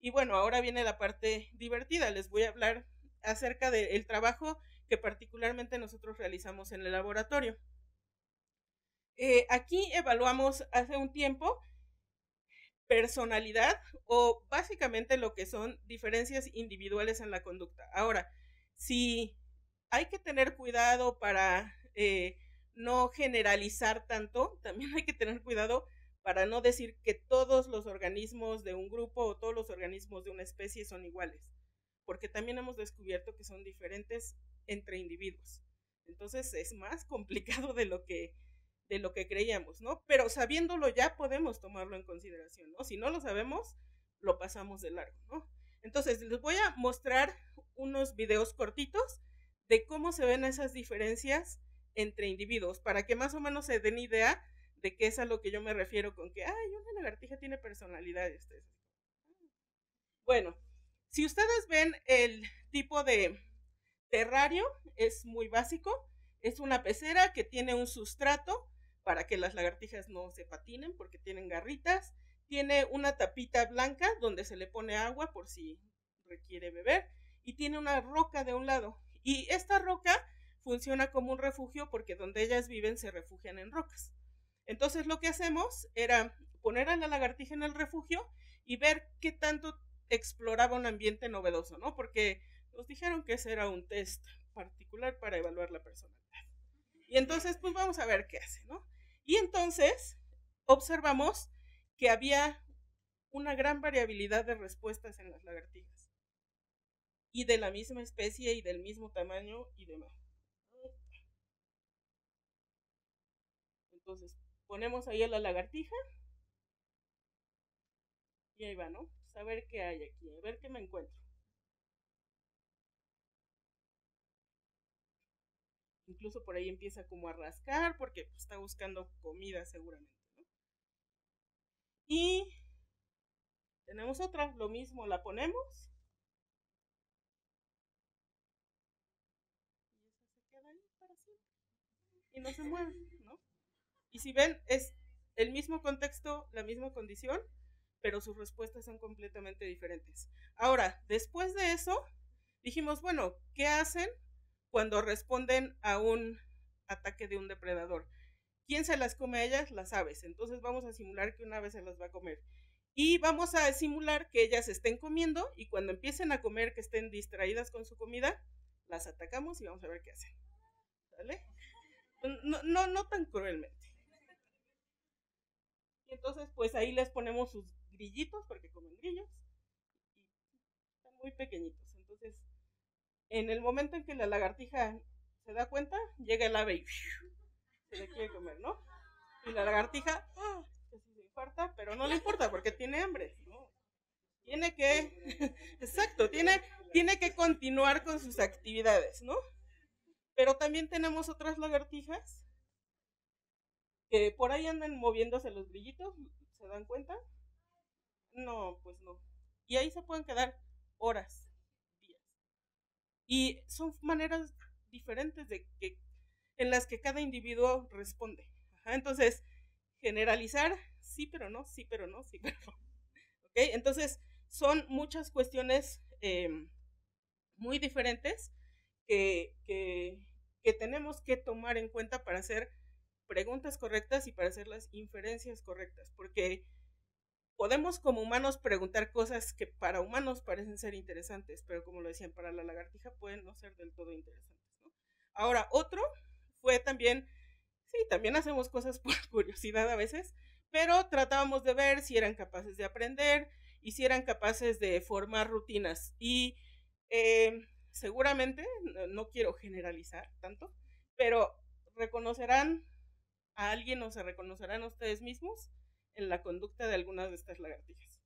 Y bueno, ahora viene la parte divertida. Les voy a hablar acerca del trabajo que particularmente nosotros realizamos en el laboratorio. Eh, aquí evaluamos hace un tiempo personalidad o básicamente lo que son diferencias individuales en la conducta. Ahora, si hay que tener cuidado para eh, no generalizar tanto, también hay que tener cuidado para no decir que todos los organismos de un grupo o todos los organismos de una especie son iguales, porque también hemos descubierto que son diferentes entre individuos. Entonces es más complicado de lo que de lo que creíamos, ¿no? Pero sabiéndolo ya podemos tomarlo en consideración, ¿no? Si no lo sabemos, lo pasamos de largo, ¿no? Entonces, les voy a mostrar unos videos cortitos de cómo se ven esas diferencias entre individuos, para que más o menos se den idea de qué es a lo que yo me refiero con que, ay, una lagartija tiene personalidad. Bueno, si ustedes ven el tipo de terrario, es muy básico. Es una pecera que tiene un sustrato para que las lagartijas no se patinen porque tienen garritas. Tiene una tapita blanca donde se le pone agua por si requiere beber. Y tiene una roca de un lado. Y esta roca funciona como un refugio porque donde ellas viven se refugian en rocas. Entonces lo que hacemos era poner a la lagartija en el refugio y ver qué tanto exploraba un ambiente novedoso, ¿no? Porque nos dijeron que ese era un test particular para evaluar la personalidad. Y entonces, pues vamos a ver qué hace, ¿no? Y entonces observamos que había una gran variabilidad de respuestas en las lagartijas y de la misma especie y del mismo tamaño y demás. Entonces, ponemos ahí a la lagartija y ahí va, ¿no? Pues a ver qué hay aquí, a ver qué me encuentro. Incluso por ahí empieza como a rascar porque pues, está buscando comida seguramente, ¿no? Y tenemos otra, lo mismo, la ponemos y no se mueve, ¿no? Y si ven, es el mismo contexto, la misma condición, pero sus respuestas son completamente diferentes. Ahora, después de eso, dijimos, bueno, ¿qué hacen cuando responden a un ataque de un depredador? ¿Quién se las come a ellas? Las aves. Entonces vamos a simular que una vez se las va a comer. Y vamos a simular que ellas estén comiendo y cuando empiecen a comer, que estén distraídas con su comida, las atacamos y vamos a ver qué hacen. ¿Vale? No, no, no tan cruelmente. Y entonces, pues ahí les ponemos sus grillitos, porque comen grillos, y están muy pequeñitos. Entonces, en el momento en que la lagartija se da cuenta, llega el ave y se le quiere comer, ¿no? Y la lagartija, ¡ah! se infarta, pero no le importa porque tiene hambre, ¿no? Tiene que, exacto, tiene, tiene que continuar con sus actividades, ¿no? Pero también tenemos otras lagartijas que por ahí andan moviéndose los brillitos, ¿se dan cuenta? No, pues no. Y ahí se pueden quedar horas. Y son maneras diferentes de que en las que cada individuo responde. entonces, generalizar, sí, pero no, sí, pero no, sí, pero no. ¿Ok? Entonces, son muchas cuestiones em, muy diferentes que, que, que tenemos que tomar en cuenta para hacer preguntas correctas y para hacer las inferencias correctas, porque podemos como humanos preguntar cosas que para humanos parecen ser interesantes, pero como lo decían, para la lagartija pueden no ser del todo interesantes. ¿no? Ahora, otro fue también, sí, también hacemos cosas por curiosidad a veces, pero tratábamos de ver si eran capaces de aprender y si eran capaces de formar rutinas. Y eh, seguramente, no, no quiero generalizar tanto, pero reconocerán a alguien o se reconocerán ustedes mismos en la conducta de algunas de estas lagartijas.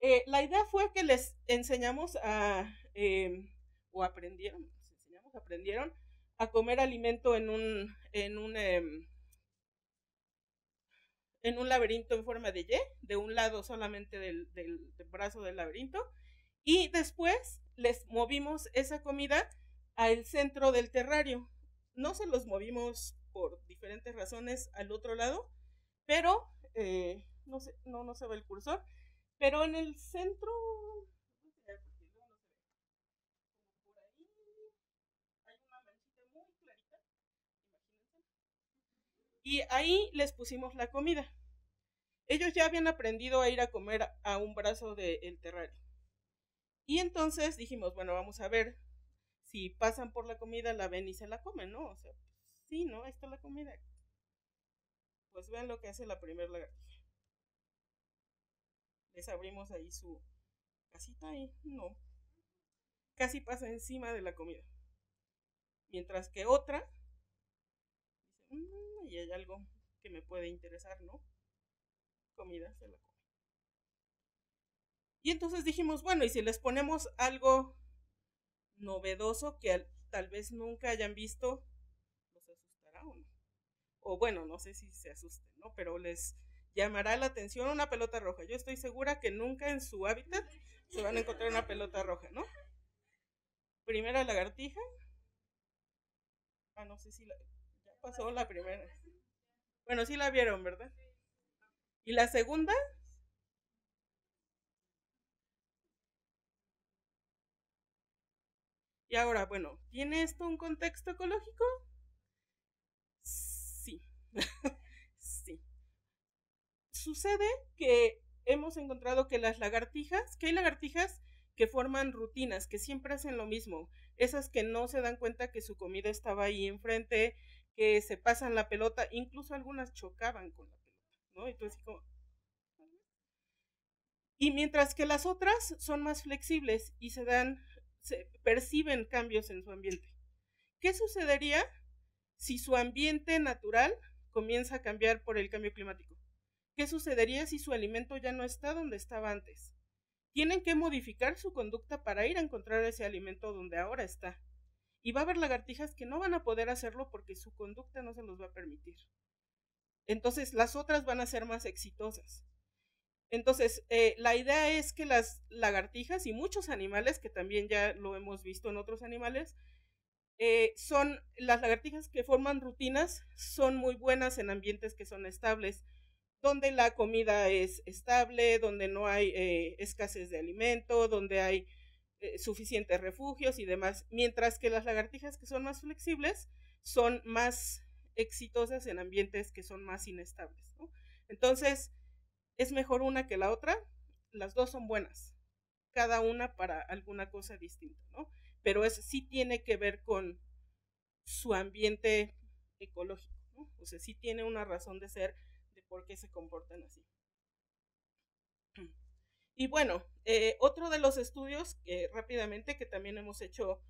Eh, la idea fue que les enseñamos a, eh, o aprendieron, aprendieron a comer alimento en un, en un, eh, en un laberinto en forma de Y, de un lado solamente del, del, del brazo del laberinto, y después les movimos esa comida al centro del terrario. No se los movimos por diferentes razones al otro lado, pero eh, no, sé, no, no se ve el cursor, pero en el centro, y ahí les pusimos la comida. Ellos ya habían aprendido a ir a comer a un brazo del terrario. Y entonces dijimos, bueno, vamos a ver si pasan por la comida, la ven y se la comen, ¿no? O sea, sí, ¿no? Ahí está la comida. Pues vean lo que hace la primera lagartija. Les abrimos ahí su casita y no. Casi pasa encima de la comida. Mientras que otra dice, mmm, y hay algo que me puede interesar, ¿no? Comida se la come. Y entonces dijimos, bueno, y si les ponemos algo novedoso que al, tal vez nunca hayan visto, ¿los asustará o no? O bueno, no sé si se asusten, ¿no? Pero les llamará la atención una pelota roja. Yo estoy segura que nunca en su hábitat se van a encontrar una pelota roja, ¿no? Primera lagartija. Ah, no sé si la, ya pasó la primera. Bueno, sí la vieron, ¿verdad? Y la segunda, Y ahora, bueno, ¿tiene esto un contexto ecológico? Sí. Sucede que hemos encontrado que las lagartijas, que hay lagartijas que forman rutinas, que siempre hacen lo mismo, esas que no se dan cuenta que su comida estaba ahí enfrente, que se pasan la pelota, incluso algunas chocaban con la pelota. Y mientras que las otras son más flexibles y se dan se perciben cambios en su ambiente. ¿Qué sucedería si su ambiente natural comienza a cambiar por el cambio climático? ¿Qué sucedería si su alimento ya no está donde estaba antes? Tienen que modificar su conducta para ir a encontrar ese alimento donde ahora está. Y va a haber lagartijas que no van a poder hacerlo porque su conducta no se los va a permitir. Entonces las otras van a ser más exitosas. Entonces, eh, la idea es que las lagartijas y muchos animales, que también ya lo hemos visto en otros animales, eh, son las lagartijas que forman rutinas, son muy buenas en ambientes que son estables, donde la comida es estable, donde no hay eh, escasez de alimento, donde hay eh, suficientes refugios y demás, mientras que las lagartijas que son más flexibles son más exitosas en ambientes que son más inestables. Entonces, es mejor una que la otra, las dos son buenas, cada una para alguna cosa distinta, ¿no? Pero es, sí tiene que ver con su ambiente ecológico. O sea, sí tiene una razón de ser de por qué se comportan así. Y bueno, eh, otro de los estudios rápidamente que también hemos hecho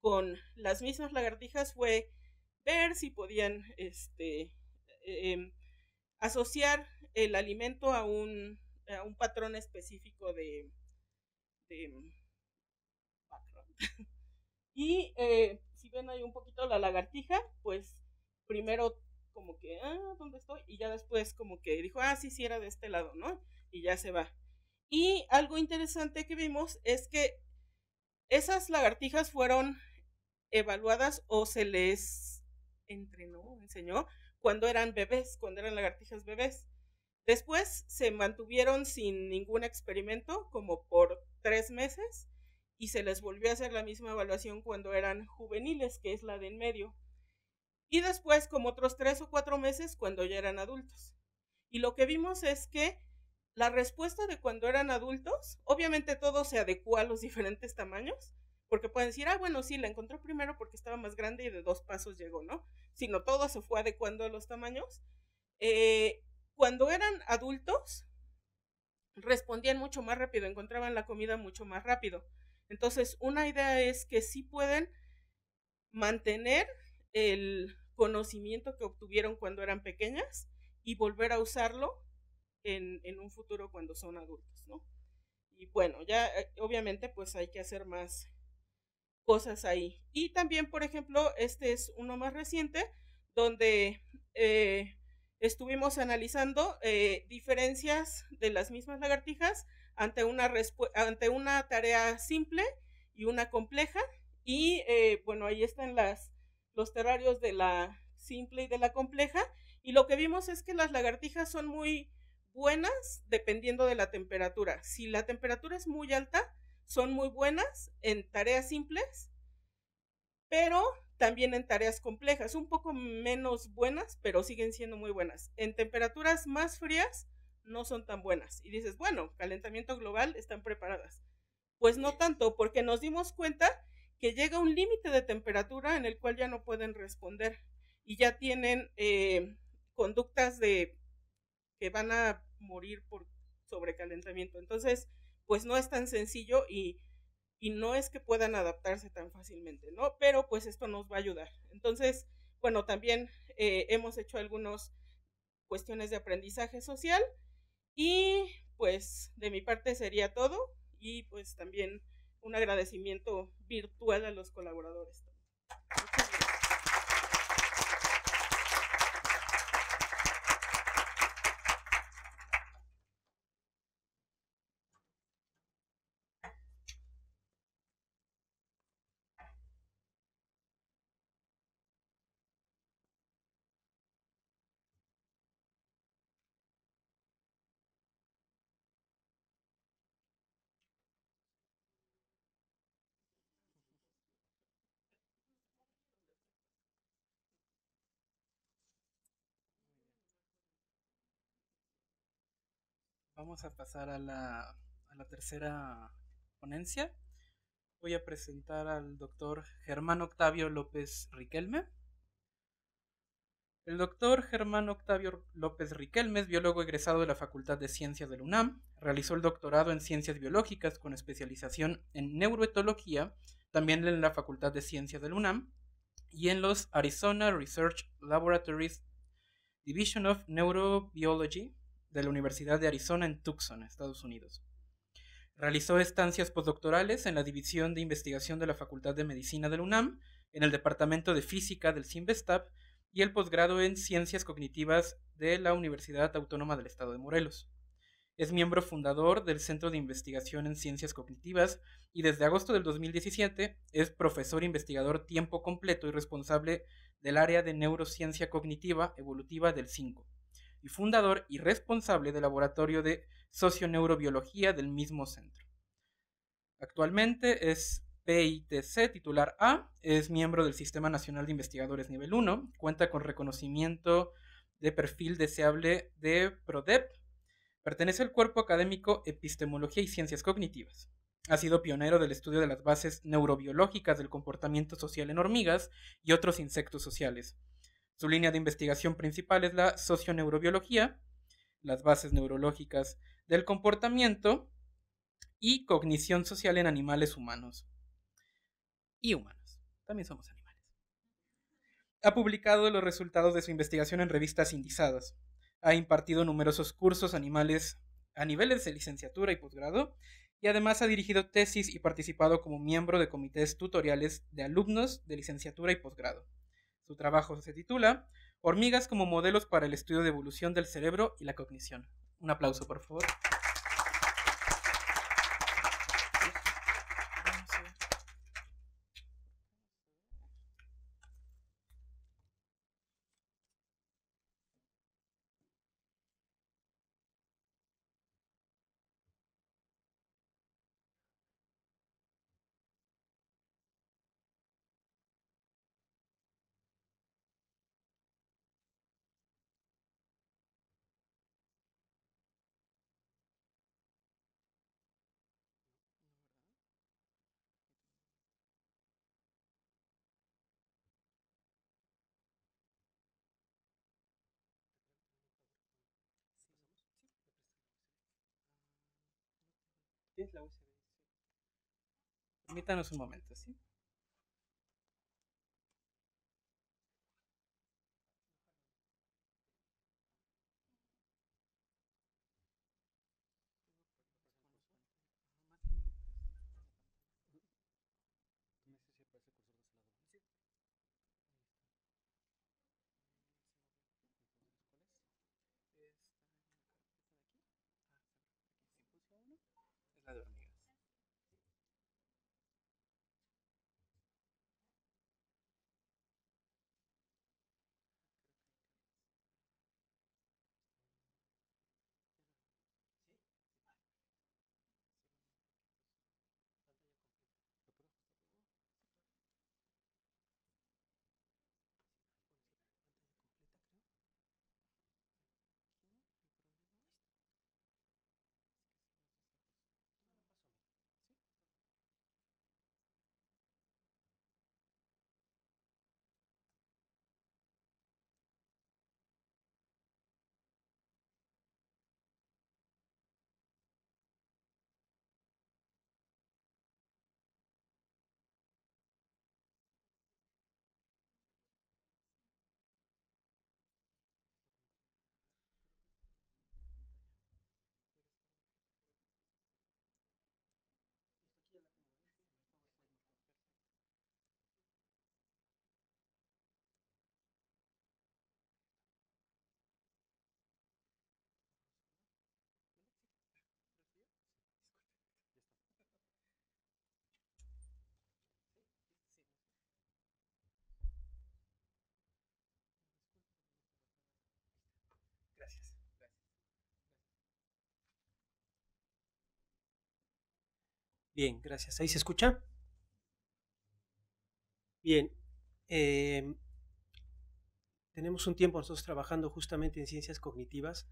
con las mismas lagartijas fue ver si podían este, eh, asociar el alimento a un, a un patrón específico de, de y eh, si ven ahí un poquito la lagartija, pues primero como que, ah, ¿dónde estoy? Y ya después como que dijo, ah, sí, sí, era de este lado, ¿no? Y ya se va. Y algo interesante que vimos es que esas lagartijas fueron evaluadas o se les entrenó, enseñó cuando eran bebés, cuando eran lagartijas bebés. Después se mantuvieron sin ningún experimento, como por tres meses, y se les volvió a hacer la misma evaluación cuando eran juveniles, que es la de en medio. Y después, como otros tres o cuatro meses, cuando ya eran adultos. Y lo que vimos es que la respuesta de cuando eran adultos, obviamente todo se adecuó a los diferentes tamaños, porque pueden decir, ah, bueno, sí, la encontró primero porque estaba más grande y de dos pasos llegó, ¿no? Sino todo se fue adecuando a los tamaños. Eh, cuando eran adultos, respondían mucho más rápido, encontraban la comida mucho más rápido. Entonces, una idea es que sí pueden mantener el conocimiento que obtuvieron cuando eran pequeñas y volver a usarlo en, un futuro cuando son adultos, ¿no? Y bueno, ya eh, obviamente pues hay que hacer más cosas ahí. Y también, por ejemplo, este es uno más reciente, donde eh, estuvimos analizando eh, diferencias de las mismas lagartijas ante una, tarea simple y una compleja. Y eh, bueno, ahí están los terrarios de la simple y de la compleja. Y lo que vimos es que las lagartijas son muy buenas dependiendo de la temperatura. Si la temperatura es muy alta, son muy buenas en tareas simples, pero también en tareas complejas, un poco menos buenas, pero siguen siendo muy buenas. En temperaturas más frías no son tan buenas. Y dices, bueno, calentamiento global, están preparadas. Pues no tanto, porque nos dimos cuenta que llega un límite de temperatura en el cual ya no pueden responder y ya tienen eh, conductas de que van a morir por sobrecalentamiento. Entonces, pues no es tan sencillo y, no es que puedan adaptarse tan fácilmente, ¿no? Pero pues esto nos va a ayudar. Entonces, bueno, también eh, hemos hecho algunas cuestiones de aprendizaje social y pues de mi parte sería todo y pues también un agradecimiento virtual a los colaboradores. Vamos a pasar a la, tercera ponencia. Voy a presentar al doctor Germán Octavio López Riquelme. El doctor Germán Octavio López Riquelme es biólogo egresado de la Facultad de Ciencias del UNAM. Realizó el doctorado en Ciencias Biológicas con especialización en neuroetología, también en la Facultad de Ciencias del UNAM, y en los Arizona Research Laboratories Division of Neurobiology de la Universidad de Arizona en Tucson, Estados Unidos. Realizó estancias postdoctorales en la División de Investigación de la Facultad de Medicina del UNAM, en el Departamento de Física del CIMBESTAP y el posgrado en Ciencias Cognitivas de la Universidad Autónoma del Estado de Morelos. Es miembro fundador del Centro de Investigación en Ciencias Cognitivas y desde agosto del 2017 es profesor investigador tiempo completo y responsable del área de neurociencia cognitiva evolutiva del 5 y fundador y responsable del laboratorio de socioneurobiología del mismo centro. Actualmente es PITC titular A, es miembro del Sistema Nacional de Investigadores Nivel 1, cuenta con reconocimiento de perfil deseable de PRODEP, pertenece al cuerpo académico Epistemología y Ciencias Cognitivas. Ha sido pionero del estudio de las bases neurobiológicas del comportamiento social en hormigas y otros insectos sociales, su línea de investigación principal es la socioneurobiología, las bases neurológicas del comportamiento y cognición social en animales humanos. Y humanos. También somos animales. Ha publicado los resultados de su investigación en revistas indizadas. Ha impartido numerosos cursos animales a niveles de licenciatura y posgrado y además ha dirigido tesis y participado como miembro de comités tutoriales de alumnos de licenciatura y posgrado. Su trabajo se titula Hormigas como modelos para el estudio de evolución del cerebro y la cognición. Un aplauso, por favor. Permítanos un momento, ¿sí? Bien, gracias. ¿Ahí se escucha? Bien. eh, tenemos un tiempo nosotros trabajando justamente en ciencias cognitivas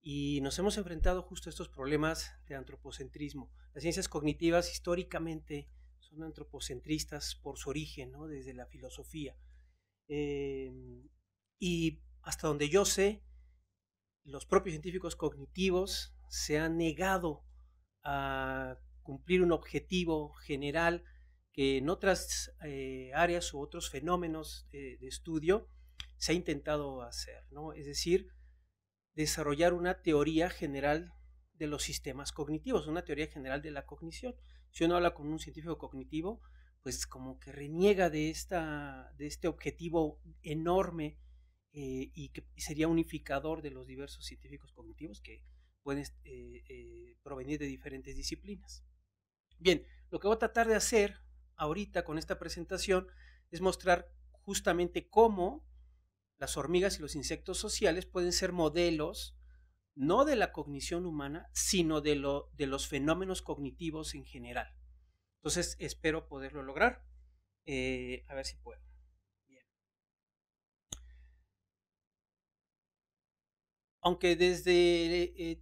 y nos hemos enfrentado justo a estos problemas de antropocentrismo. Las ciencias cognitivas históricamente son antropocentristas por su origen, ¿no? desde la filosofía. Eh, y hasta donde yo sé, los propios científicos cognitivos se han negado a cumplir un objetivo general que en otras eh, áreas u otros fenómenos de, estudio se ha intentado hacer, ¿no? Es decir, desarrollar una teoría general de los sistemas cognitivos, una teoría general de la cognición. Si uno habla con un científico cognitivo, pues como que reniega de, esta, de este objetivo enorme eh, y que sería unificador de los diversos científicos cognitivos que pueden eh, provenir de diferentes disciplinas. Bien, lo que voy a tratar de hacer ahorita con esta presentación es mostrar justamente cómo las hormigas y los insectos sociales pueden ser modelos no de la cognición humana, sino de, lo, de los fenómenos cognitivos en general. Entonces, espero poderlo lograr. Eh, a ver si puedo. Aunque desde, eh,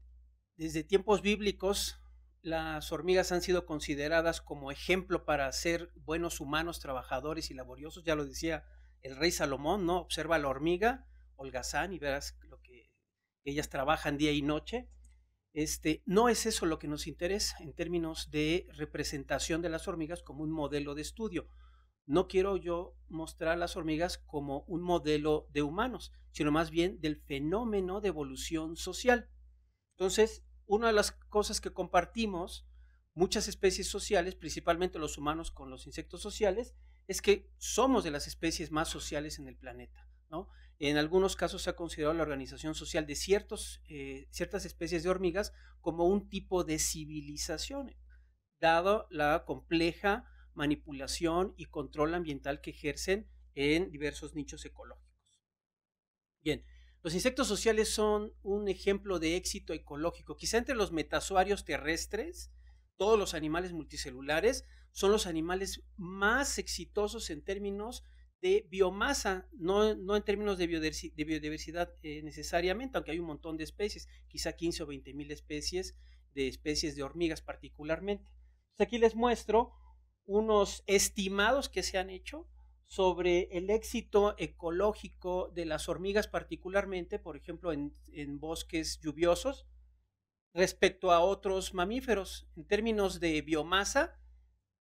desde tiempos bíblicos las hormigas han sido consideradas como ejemplo para ser buenos humanos, trabajadores y laboriosos, ya lo decía el rey Salomón, ¿no? Observa la hormiga, holgazán, y verás lo que ellas trabajan día y noche. Este, no es eso lo que nos interesa en términos de representación de las hormigas como un modelo de estudio. No quiero yo mostrar a las hormigas como un modelo de humanos, sino más bien del fenómeno de evolución social. Entonces, una de las cosas que compartimos muchas especies sociales, principalmente los humanos con los insectos sociales, es que somos de las especies más sociales en el planeta. En algunos casos se ha considerado la organización social de eh, ciertas especies de hormigas como un tipo de civilización, dado la compleja manipulación y control ambiental que ejercen en diversos nichos ecológicos. Bien, los insectos sociales son un ejemplo de éxito ecológico. Quizá entre los metazoarios terrestres, todos los animales multicelulares son los animales más exitosos en términos de biomasa, no, no en términos de biodiversidad, eh, necesariamente, aunque hay un montón de especies, quizá 15 o 20 mil especies de especies de hormigas particularmente. Aquí les muestro unos estimados que se han hecho sobre el éxito ecológico de las hormigas particularmente, por ejemplo, en, bosques lluviosos. respecto a otros mamíferos. En términos de biomasa,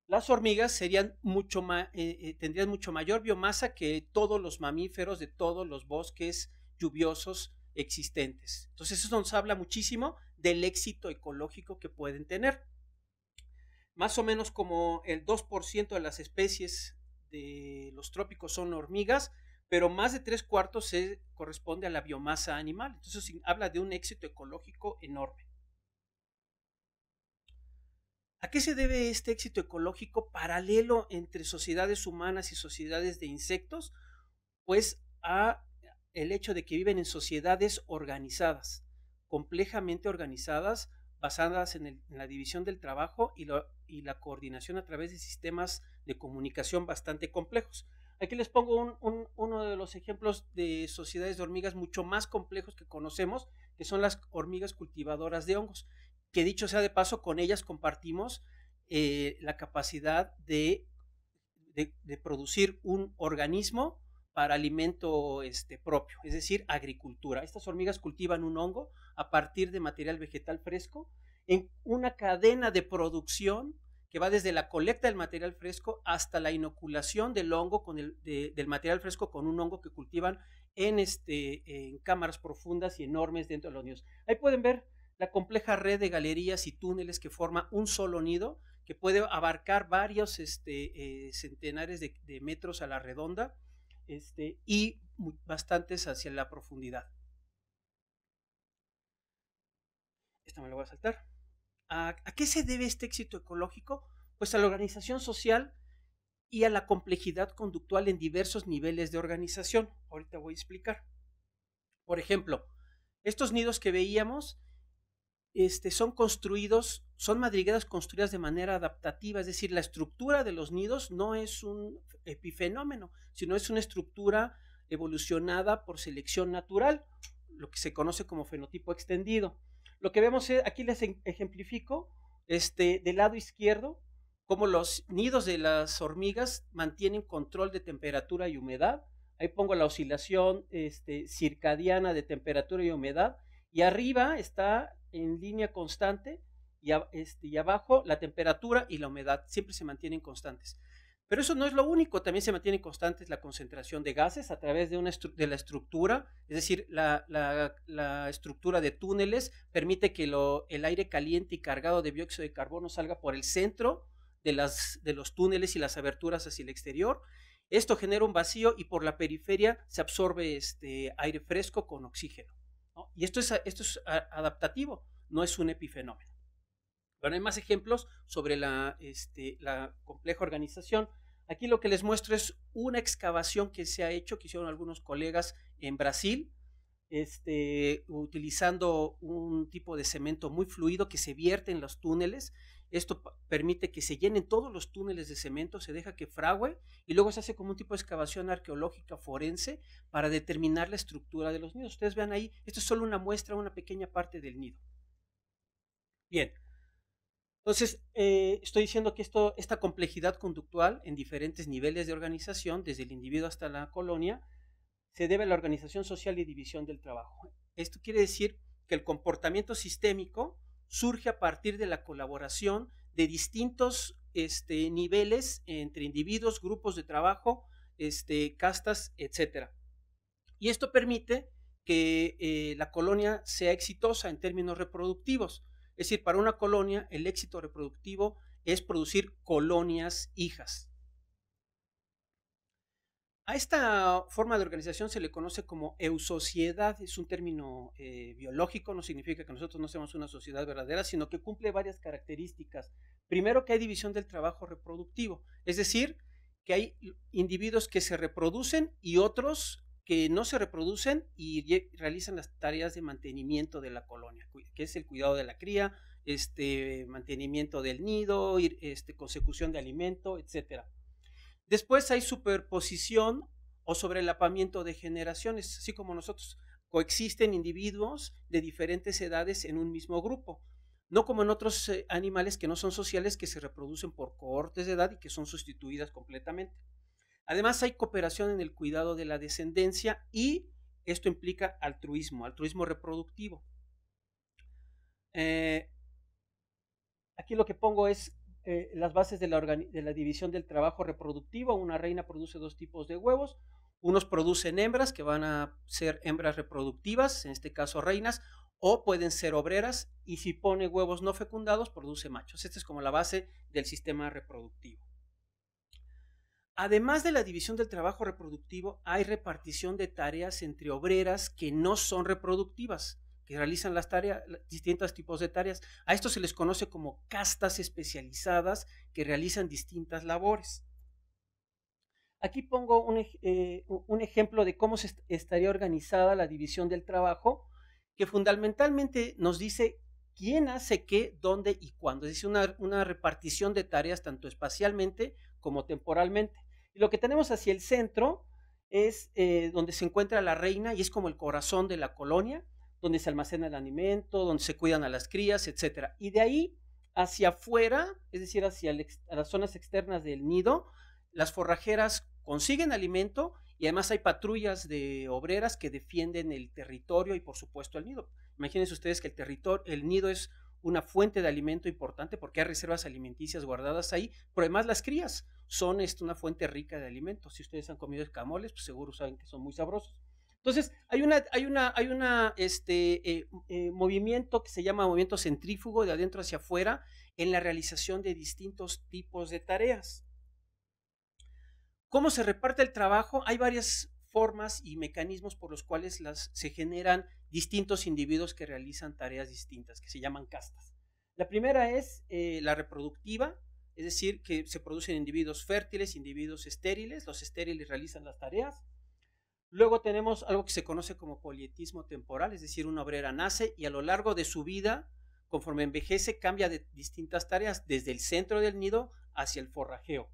las hormigas serían mucho eh, eh, tendrían mucho mayor biomasa que todos los mamíferos de todos los bosques lluviosos existentes. Entonces eso nos habla muchísimo del éxito ecológico que pueden tener. Más o menos como el 2% de las especies de los trópicos son hormigas, pero más de tres cuartos se corresponde a la biomasa animal. Entonces habla de un éxito ecológico enorme. ¿A qué se debe este éxito ecológico paralelo entre sociedades humanas y sociedades de insectos? Pues a el hecho de que viven en sociedades organizadas, complejamente organizadas, basadas en, la división del trabajo y, y, la coordinación a través de sistemas de comunicación bastante complejos. Aquí les pongo uno de los ejemplos de sociedades de hormigas mucho más complejos que conocemos, que son las hormigas cultivadoras de hongos, que dicho sea de paso, con ellas compartimos eh, la capacidad de, de, producir un organismo para alimento este, propio, es decir, agricultura. Estas hormigas cultivan un hongo a partir de material vegetal fresco en una cadena de producción que va desde la colecta del material fresco hasta la inoculación del hongo con el, del material fresco con un hongo que cultivan en, este, en cámaras profundas y enormes dentro de los nidos. Ahí pueden ver la compleja red de galerías y túneles que forma un solo nido que puede abarcar varios este, eh, centenares de, metros a la redonda este, y bastantes hacia la profundidad. Esta me la voy a saltar. ¿A, qué se debe este éxito ecológico? Pues a la organización social y a la complejidad conductual en diversos niveles de organización. Ahorita voy a explicar. Por ejemplo, estos nidos que veíamos este, son construidos, son madrigueras construidas de manera adaptativa, es decir, la estructura de los nidos no es un epifenómeno, sino es una estructura evolucionada por selección natural, lo que se conoce como fenotipo extendido. Lo que vemos aquí les ejemplifico este, del lado izquierdo, cómo los nidos de las hormigas mantienen control de temperatura y humedad. Ahí pongo la oscilación este, circadiana de temperatura y humedad. Y arriba está en línea constante y, este, y abajo la temperatura y la humedad siempre se mantienen constantes. Pero eso no es lo único, también se mantiene constante la concentración de gases a través de, una de la estructura, es decir, la, estructura de túneles permite que el aire caliente y cargado de dióxido de carbono salga por el centro de, las, los túneles y las aberturas hacia el exterior. Esto genera un vacío y por la periferia se absorbe este aire fresco con oxígeno. Y esto es, esto es adaptativo, no es un epifenómeno. Bueno, hay más ejemplos sobre la, este, la compleja organización. Aquí lo que les muestro es una excavación que se ha hecho, que hicieron algunos colegas en Brasil, este, utilizando un tipo de cemento muy fluido que se vierte en los túneles. Esto permite que se llenen todos los túneles de cemento, se deja que fragüe y luego se hace como un tipo de excavación arqueológica forense para determinar la estructura de los nidos. Ustedes vean ahí, esto es solo una muestra, una pequeña parte del nido. Bien, entonces, eh, estoy diciendo que esto, esta complejidad conductual en diferentes niveles de organización, desde el individuo hasta la colonia, se debe a la organización social y división del trabajo. Esto quiere decir que el comportamiento sistémico surge a partir de la colaboración de distintos este, niveles entre individuos, grupos de trabajo, este, castas, etc. Y esto permite que eh, la colonia sea exitosa en términos reproductivos. Es decir, para una colonia el éxito reproductivo es producir colonias hijas. A esta forma de organización se le conoce como eusociedad, es un término eh, biológico, no significa que nosotros no seamos una sociedad verdadera, sino que cumple varias características. Primero que hay división del trabajo reproductivo, es decir, que hay individuos que se reproducen y otros que no se reproducen y realizan las tareas de mantenimiento de la colonia, que es el cuidado de la cría, este, mantenimiento del nido, este, consecución de alimento, etc. Después hay superposición o sobrelapamiento de generaciones, así como nosotros coexisten individuos de diferentes edades en un mismo grupo, no como en otros eh, animales que no son sociales que se reproducen por cohortes de edad y que son sustituidas completamente. Además, hay cooperación en el cuidado de la descendencia y esto implica altruismo, altruismo reproductivo. Eh, aquí lo que pongo es eh, las bases de la, de la, división del trabajo reproductivo. Una reina produce dos tipos de huevos. Unos producen hembras, que van a ser hembras reproductivas, en este caso reinas, o pueden ser obreras, y si pone huevos no fecundados, produce machos. Esta es como la base del sistema reproductivo. Además de la división del trabajo reproductivo, hay repartición de tareas entre obreras que no son reproductivas que realizan las tareas, distintos tipos de tareas. A esto se les conoce como castas especializadas que realizan distintas labores. Aquí pongo un, eh, ejemplo de cómo estaría organizada la división del trabajo, que fundamentalmente nos dice quién hace qué, dónde y cuándo. Es decir, una, repartición de tareas tanto espacialmente como temporalmente. Y lo que tenemos hacia el centro es eh, donde se encuentra la reina y es como el corazón de la colonia donde se almacena el alimento, donde se cuidan a las crías, etc. Y de ahí hacia afuera, es decir, hacia las zonas externas del nido, las forrajeras consiguen alimento y además hay patrullas de obreras que defienden el territorio y por supuesto el nido. Imagínense ustedes que el territorio, el nido es una fuente de alimento importante porque hay reservas alimenticias guardadas ahí, pero además las crías son este, una fuente rica de alimentos. Si ustedes han comido escamoles, pues seguro saben que son muy sabrosos. Entonces, hay una, hay una, hay una este, eh, eh, movimiento que se llama movimiento centrífugo de adentro hacia afuera en la realización de distintos tipos de tareas. ¿Cómo se reparte el trabajo? Hay varias formas y mecanismos por los cuales las, se generan distintos individuos que realizan tareas distintas, que se llaman castas. La primera es eh, la reproductiva, es decir, que se producen individuos fértiles, individuos estériles, los estériles realizan las tareas. Luego tenemos algo que se conoce como polietismo temporal, es decir, una obrera nace y a lo largo de su vida, conforme envejece, cambia de distintas tareas, desde el centro del nido hacia el forrajeo.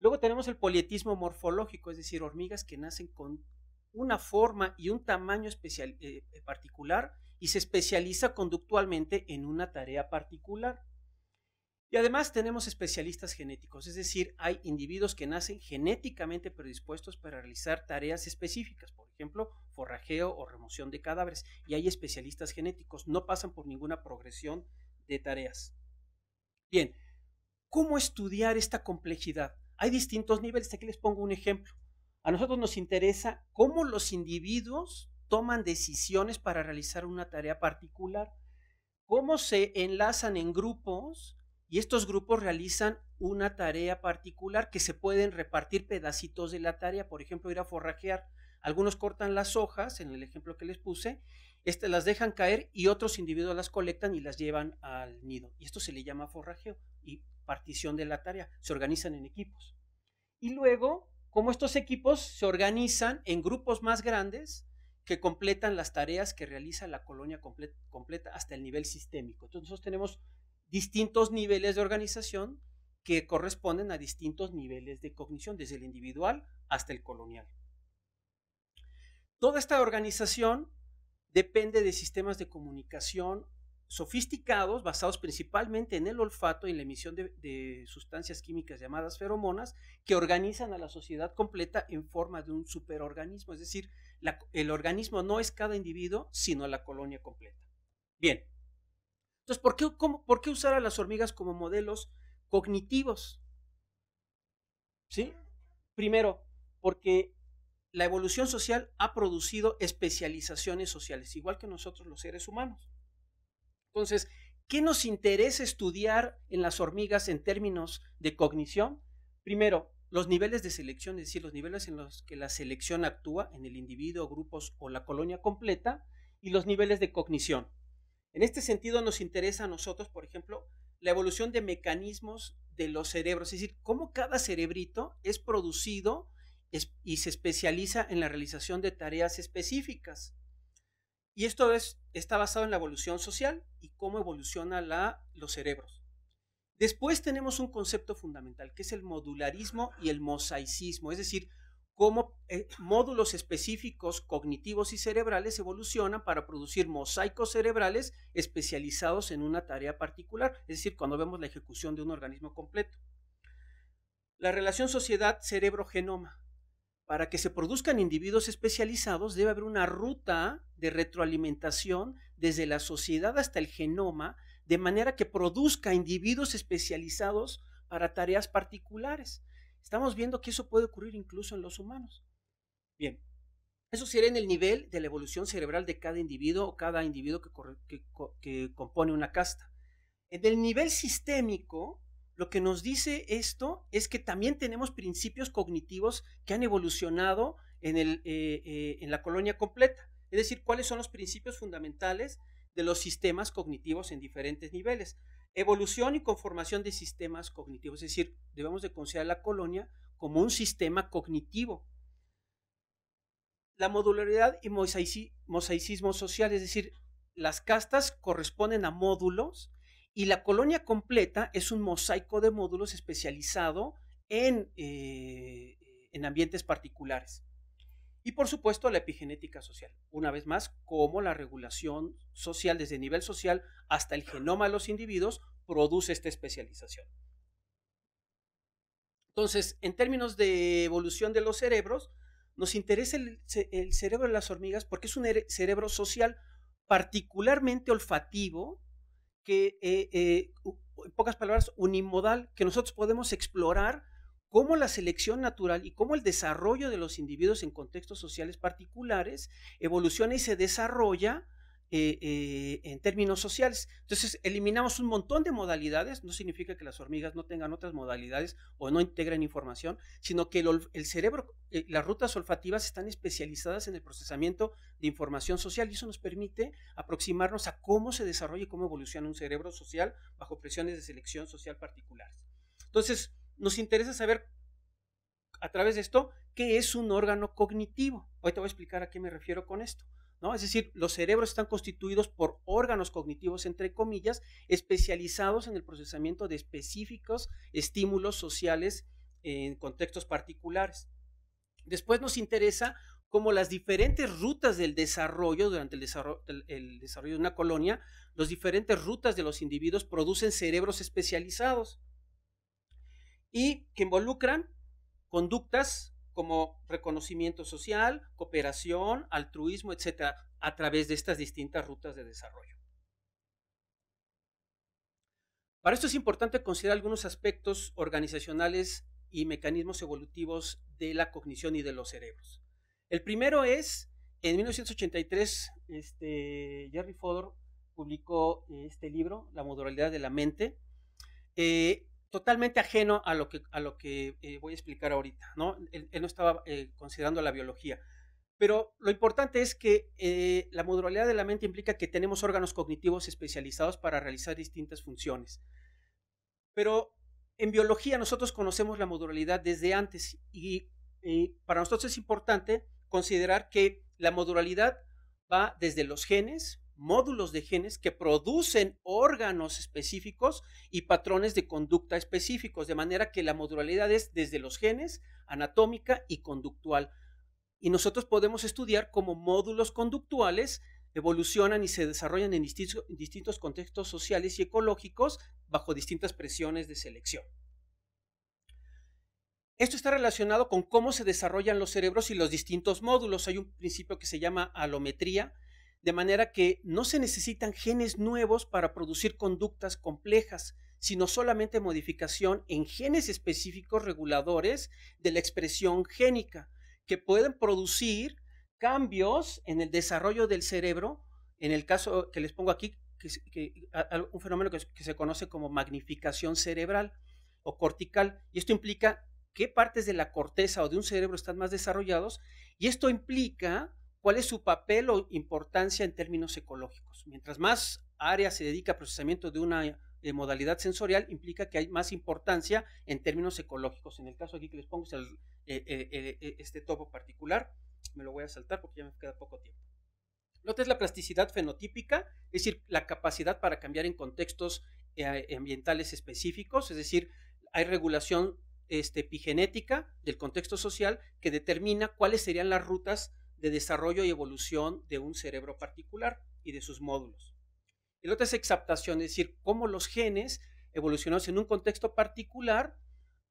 Luego tenemos el polietismo morfológico, es decir, hormigas que nacen con una forma y un tamaño especial, eh, particular y se especializa conductualmente en una tarea particular. Y además tenemos especialistas genéticos, es decir, hay individuos que nacen genéticamente predispuestos para realizar tareas específicas, por ejemplo, forrajeo o remoción de cadáveres, y hay especialistas genéticos, no pasan por ninguna progresión de tareas. Bien, ¿cómo estudiar esta complejidad? Hay distintos niveles, aquí les pongo un ejemplo. A nosotros nos interesa cómo los individuos toman decisiones para realizar una tarea particular, cómo se enlazan en grupos y estos grupos realizan una tarea particular que se pueden repartir pedacitos de la tarea, por ejemplo, ir a forrajear. Algunos cortan las hojas, en el ejemplo que les puse, este, las dejan caer y otros individuos las colectan y las llevan al nido. Y esto se le llama forrajeo y partición de la tarea. Se organizan en equipos. Y luego, como estos equipos se organizan en grupos más grandes que completan las tareas que realiza la colonia completa hasta el nivel sistémico. Entonces nosotros tenemos distintos niveles de organización que corresponden a distintos niveles de cognición, desde el individual hasta el colonial. Toda esta organización depende de sistemas de comunicación sofisticados, basados principalmente en el olfato y en la emisión de, sustancias químicas llamadas feromonas, que organizan a la sociedad completa en forma de un superorganismo. Es decir, el organismo no es cada individuo, sino la colonia completa. Bien, entonces, ¿por qué, ¿por qué usar a las hormigas como modelos cognitivos? ¿Sí? Primero, porque la evolución social ha producido especializaciones sociales, igual que nosotros los seres humanos. Entonces, ¿qué nos interesa estudiar en las hormigas en términos de cognición? Primero, los niveles de selección, es decir, los niveles en los que la selección actúa en el individuo, grupos o la colonia completa, y los niveles de cognición. En este sentido nos interesa a nosotros, por ejemplo, la evolución de mecanismos de los cerebros, es decir, cómo cada cerebrito es producido y se especializa en la realización de tareas específicas. Y esto es, está basado en la evolución social y cómo evoluciona la, los cerebros. Después tenemos un concepto fundamental que es el modularismo y el mosaicismo, es decir, cómo eh, módulos específicos cognitivos y cerebrales evolucionan para producir mosaicos cerebrales especializados en una tarea particular, es decir, cuando vemos la ejecución de un organismo completo. La relación sociedad-cerebro-genoma. para que se produzcan individuos especializados debe haber una ruta de retroalimentación desde la sociedad hasta el genoma, de manera que produzca individuos especializados para tareas particulares. Estamos viendo que eso puede ocurrir incluso en los humanos. Bien, eso sería en el nivel de la evolución cerebral de cada individuo o cada individuo que, compone una casta. En el nivel sistémico, lo que nos dice esto es que también tenemos principios cognitivos que han evolucionado en, eh, eh, en la colonia completa. Es decir, cuáles son los principios fundamentales de los sistemas cognitivos en diferentes niveles. Evolución y conformación de sistemas cognitivos. Es decir, debemos de considerar la colonia como un sistema cognitivo. La modularidad y mosaicismo social, es decir, las castas corresponden a módulos y la colonia completa es un mosaico de módulos especializado en, eh, en ambientes particulares. Y por supuesto la epigenética social, una vez más, como la regulación social desde el nivel social hasta el genoma de los individuos produce esta especialización. Entonces, en términos de evolución de los cerebros, nos interesa el, el cerebro de las hormigas porque es un cerebro social particularmente olfativo que, eh, eh, en pocas palabras, unimodal, que nosotros podemos explorar cómo la selección natural y cómo el desarrollo de los individuos en contextos sociales particulares evoluciona y se desarrolla eh, eh, en términos sociales. Entonces, eliminamos un montón de modalidades, no significa que las hormigas no tengan otras modalidades o no integren información, sino que el, cerebro, eh, las rutas olfativas están especializadas en el procesamiento de información social y eso nos permite aproximarnos a cómo se desarrolla y cómo evoluciona un cerebro social bajo presiones de selección social particulares. Entonces, nos interesa saber a través de esto qué es un órgano cognitivo. Hoy te voy a explicar a qué me refiero con esto. Es decir, los cerebros están constituidos por órganos cognitivos, entre comillas, especializados en el procesamiento de específicos estímulos sociales en contextos particulares. Después nos interesa cómo las diferentes rutas del desarrollo durante el desarrollo, el desarrollo de una colonia, las diferentes rutas de los individuos producen cerebros especializados y que involucran conductas como reconocimiento social, cooperación, altruismo, etcétera, a través de estas distintas rutas de desarrollo. Para esto es importante considerar algunos aspectos organizacionales y mecanismos evolutivos de la cognición y de los cerebros. El primero es, en 1983, este, Jerry Fodor publicó este libro, La modularidad de la mente. Eh, totalmente ajeno a lo que, a lo que eh, voy a explicar ahorita, ¿no? Él, no estaba eh, considerando la biología. Pero lo importante es que eh, la modularidad de la mente implica que tenemos órganos cognitivos especializados para realizar distintas funciones. Pero en biología nosotros conocemos la modularidad desde antes y para nosotros es importante considerar que la modularidad va desde los genes, módulos de genes que producen órganos específicos y patrones de conducta específicos, de manera que la modularidad es desde los genes, anatómica y conductual. Y nosotros podemos estudiar cómo módulos conductuales evolucionan y se desarrollan en distintos, distintos contextos sociales y ecológicos bajo distintas presiones de selección. Esto está relacionado con cómo se desarrollan los cerebros y los distintos módulos. Hay un principio que se llama alometría, de manera que no se necesitan genes nuevos para producir conductas complejas, sino solamente modificación en genes específicos reguladores de la expresión génica, que pueden producir cambios en el desarrollo del cerebro, en el caso que les pongo aquí, que, un fenómeno que, que se conoce como magnificación cerebral o cortical, y esto implica qué partes de la corteza o de un cerebro están más desarrollados, y esto implica cuál es su papel o importancia en términos ecológicos. Mientras más área se dedica al procesamiento de una eh, modalidad sensorial, implica que hay más importancia en términos ecológicos. En el caso aquí que les pongo es eh, eh, este topo particular, me lo voy a saltar porque ya me queda poco tiempo. Nota es la plasticidad fenotípica, es decir, la capacidad para cambiar en contextos ambientales específicos, es decir, hay regulación este, epigenética del contexto social que determina cuáles serían las rutas de desarrollo y evolución de un cerebro particular y de sus módulos. El otro es exaptación, es decir, cómo los genes evolucionados en un contexto particular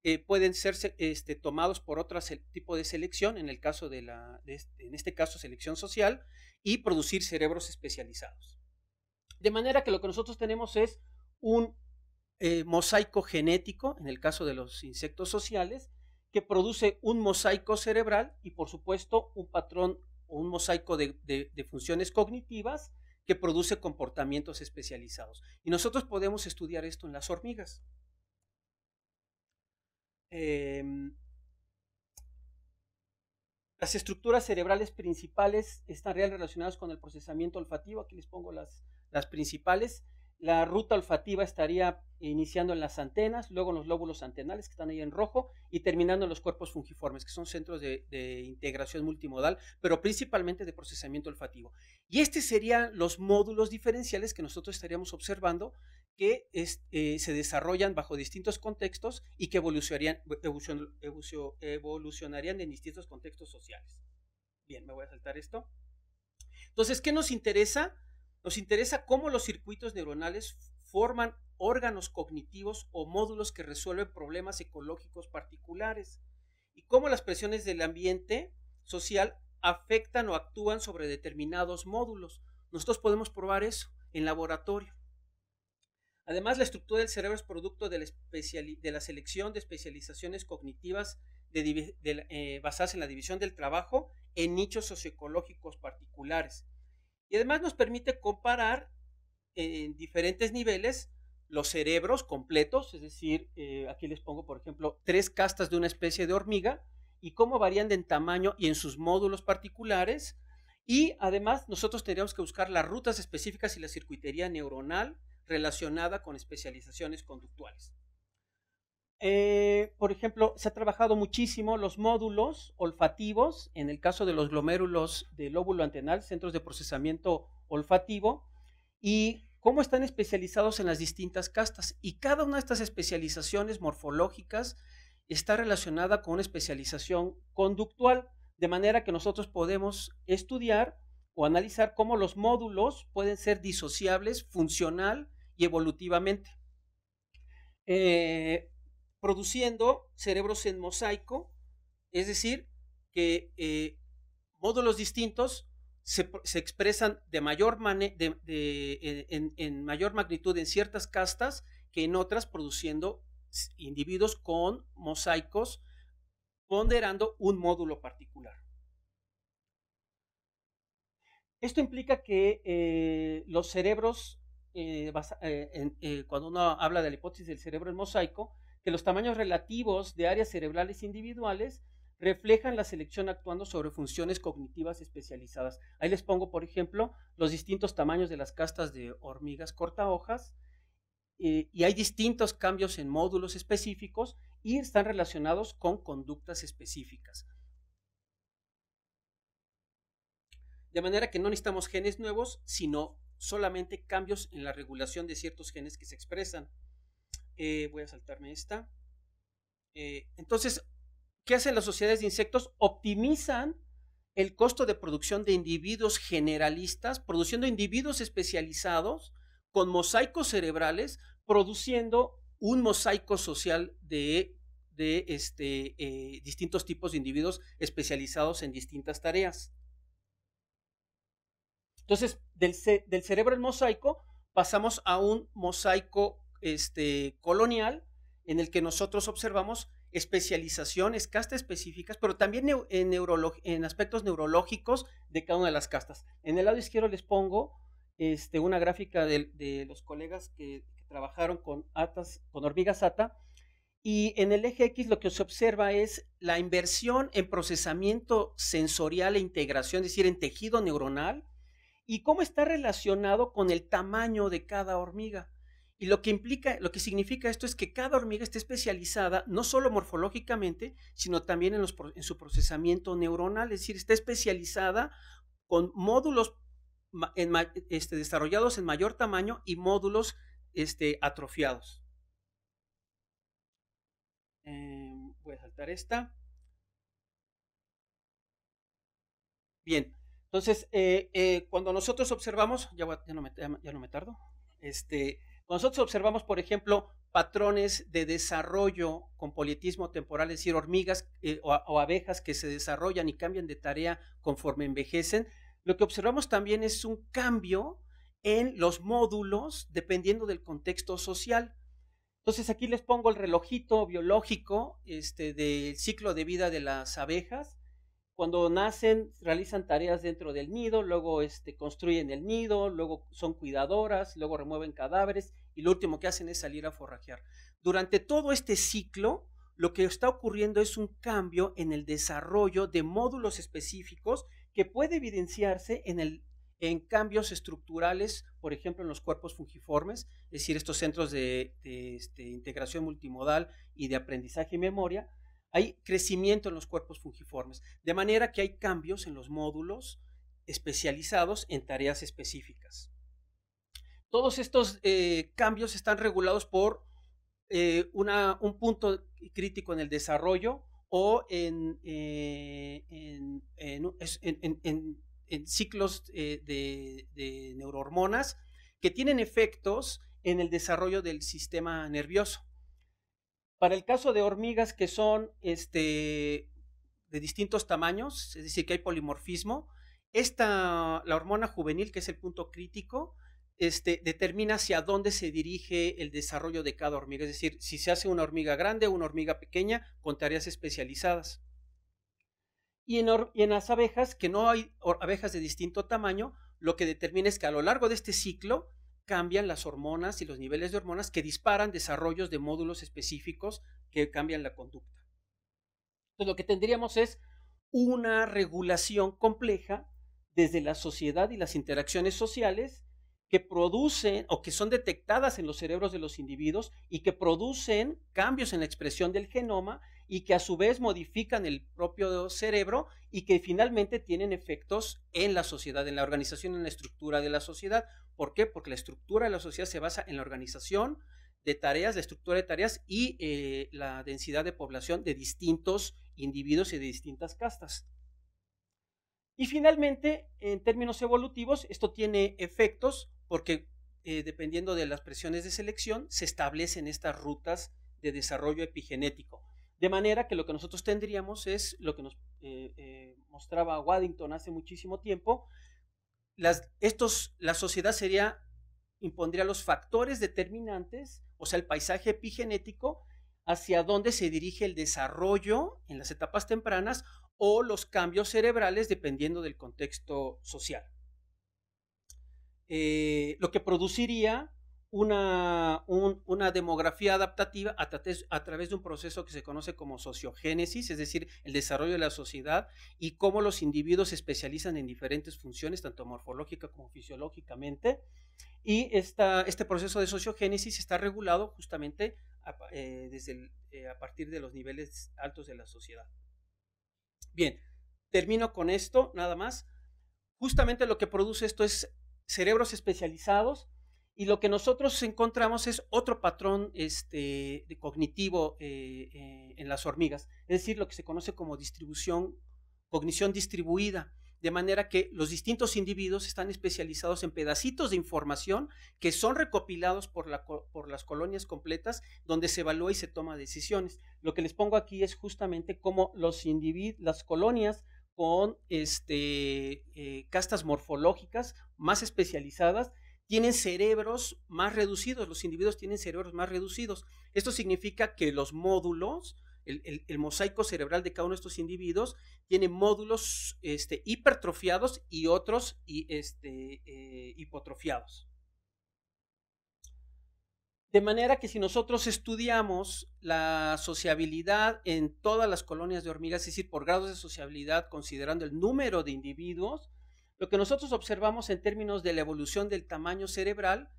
eh, pueden ser este, tomados por otro tipo de selección, en el caso de la, en este caso selección social, y producir cerebros especializados. De manera que lo que nosotros tenemos es un eh, mosaico genético, en el caso de los insectos sociales, que produce un mosaico cerebral y por supuesto un patrón o un mosaico de, funciones cognitivas que produce comportamientos especializados. Y nosotros podemos estudiar esto en las hormigas. Em, las estructuras cerebrales principales están relacionadas con el procesamiento olfativo. Aquí les pongo las, las principales. La ruta olfativa estaría iniciando en las antenas, luego en los lóbulos antenales que están ahí en rojo y terminando en los cuerpos fungiformes, que son centros de, integración multimodal, pero principalmente de procesamiento olfativo. Y estos serían los módulos diferenciales que nosotros estaríamos observando que eh, se desarrollan bajo distintos contextos y que evolucionarían, evolucionarían en distintos contextos sociales. Bien, me voy a saltar esto. Entonces, ¿qué nos interesa? Nos interesa cómo los circuitos neuronales forman órganos cognitivos o módulos que resuelven problemas ecológicos particulares y cómo las presiones del ambiente social afectan o actúan sobre determinados módulos. Nosotros podemos probar eso en laboratorio. Además, la estructura del cerebro es producto de la, selección de especializaciones cognitivas eh, basadas en la división del trabajo en nichos socioecológicos particulares y además nos permite comparar en diferentes niveles los cerebros completos, es decir, eh, aquí les pongo, por ejemplo, tres castas de una especie de hormiga y cómo varían en tamaño y en sus módulos particulares. Y además nosotros tendríamos que buscar las rutas específicas y la circuitería neuronal relacionada con especializaciones conductuales. Eh, por ejemplo, se ha trabajado muchísimo los módulos olfativos, en el caso de los glomérulos del lóbulo antenal, centros de procesamiento olfativo, y cómo están especializados en las distintas castas. Y cada una de estas especializaciones morfológicas está relacionada con una especialización conductual, de manera que nosotros podemos estudiar o analizar cómo los módulos pueden ser disociables funcional y evolutivamente. Eh, produciendo cerebros en mosaico, es decir, que eh, módulos distintos se, expresan de mayor eh, en, mayor magnitud en ciertas castas que en otras, produciendo individuos con mosaicos ponderando un módulo particular. Esto implica que eh, los cerebros, cuando uno habla de la hipótesis del cerebro en mosaico, que los tamaños relativos de áreas cerebrales individuales reflejan la selección actuando sobre funciones cognitivas especializadas. Ahí les pongo, por ejemplo, los distintos tamaños de las castas de hormigas cortahojas eh, y hay distintos cambios en módulos específicos y están relacionados con conductas específicas. De manera que no necesitamos genes nuevos, sino solamente cambios en la regulación de ciertos genes que se expresan. Eh, voy a saltarme esta. Eh, entonces, ¿qué hacen las sociedades de insectos? Optimizan el costo de producción de individuos generalistas, produciendo individuos especializados con mosaicos cerebrales, produciendo un mosaico social de, este, eh, distintos tipos de individuos especializados en distintas tareas. Entonces, del, del cerebro en mosaico pasamos a un mosaico este, colonial en el que nosotros observamos especializaciones, castas específicas, pero también en, en aspectos neurológicos de cada una de las castas. En el lado izquierdo les pongo este, una gráfica de, los colegas que, trabajaron con, atas, con hormigas ata, y en el eje X lo que se observa es la inversión en procesamiento sensorial e integración, es decir, en tejido neuronal, y cómo está relacionado con el tamaño de cada hormiga. Y lo que implica, lo que significa esto es que cada hormiga está especializada no solo morfológicamente, sino también en, su procesamiento neuronal, es decir, está especializada con módulos este, desarrollados en mayor tamaño y módulos este, atrofiados. Em, voy a saltar esta. Bien, entonces, eh, eh, cuando nosotros observamos, ya, no me, ya no me tardo, este, nosotros observamos, por ejemplo, patrones de desarrollo con polietismo temporal, es decir, hormigas eh, o, o, abejas que se desarrollan y cambian de tarea conforme envejecen, lo que observamos también es un cambio en los módulos dependiendo del contexto social. Entonces aquí les pongo el relojito biológico este, del ciclo de vida de las abejas. Cuando nacen, realizan tareas dentro del nido, luego este, construyen el nido, luego son cuidadoras, luego remueven cadáveres y lo último que hacen es salir a forrajear. Durante todo este ciclo, lo que está ocurriendo es un cambio en el desarrollo de módulos específicos que puede evidenciarse en el en cambios estructurales, por ejemplo, en los cuerpos fungiformes, es decir, estos centros de, este, integración multimodal y de aprendizaje y memoria, hay crecimiento en los cuerpos fungiformes, de manera que hay cambios en los módulos especializados en tareas específicas. Todos estos eh, cambios están regulados por eh, un punto crítico en el desarrollo o en, ciclos de, neurohormonas que tienen efectos en el desarrollo del sistema nervioso. Para el caso de hormigas que son este, de distintos tamaños, es decir, que hay polimorfismo, esta, la hormona juvenil, que es el punto crítico, este, determina hacia dónde se dirige el desarrollo de cada hormiga, es decir, si se hace una hormiga grande o una hormiga pequeña con tareas especializadas. Y en, las abejas, que no hay abejas de distinto tamaño, lo que determina es que a lo largo de este ciclo cambian las hormonas y los niveles de hormonas que disparan desarrollos de módulos específicos que cambian la conducta. Entonces, lo que tendríamos es una regulación compleja desde la sociedad y las interacciones sociales que producen o que son detectadas en los cerebros de los individuos y que producen cambios en la expresión del genoma y que a su vez modifican el propio cerebro y que finalmente tienen efectos en la sociedad, en la organización, en la estructura de la sociedad. ¿Por qué? Porque la estructura de la sociedad se basa en la organización de tareas, la estructura de tareas y eh, la densidad de población de distintos individuos y de distintas castas. Y finalmente, en términos evolutivos, esto tiene efectos porque eh, dependiendo de las presiones de selección, se establecen estas rutas de desarrollo epigenético. De manera que lo que nosotros tendríamos es lo que nos eh, eh, mostraba Waddington hace muchísimo tiempo. Estos, la sociedad sería, impondría los factores determinantes, o sea, el paisaje epigenético, hacia dónde se dirige el desarrollo en las etapas tempranas o los cambios cerebrales dependiendo del contexto social. Eh, lo que produciría una, una demografía adaptativa a, a, través de un proceso que se conoce como sociogénesis, es decir, el desarrollo de la sociedad y cómo los individuos se especializan en diferentes funciones, tanto morfológica como fisiológicamente. Y esta, este proceso de sociogénesis está regulado justamente a, eh, desde eh, a partir de los niveles altos de la sociedad. Bien, termino con esto, nada más. Justamente lo que produce esto es cerebros especializados y lo que nosotros encontramos es otro patrón este, de cognitivo eh, eh, en las hormigas, es decir, lo que se conoce como distribución, cognición distribuida, de manera que los distintos individuos están especializados en pedacitos de información que son recopilados por, la, por las colonias completas, donde se evalúa y se toma decisiones. Lo que les pongo aquí es justamente cómo los las colonias con este, eh, castas morfológicas más especializadas tienen cerebros más reducidos, los individuos tienen cerebros más reducidos. Esto significa que los módulos, el, mosaico cerebral de cada uno de estos individuos, tiene módulos este, hipertrofiados y otros este, eh, hipotrofiados. De manera que si nosotros estudiamos la sociabilidad en todas las colonias de hormigas, es decir, por grados de sociabilidad, considerando el número de individuos, lo que nosotros observamos en términos de la evolución del tamaño cerebral,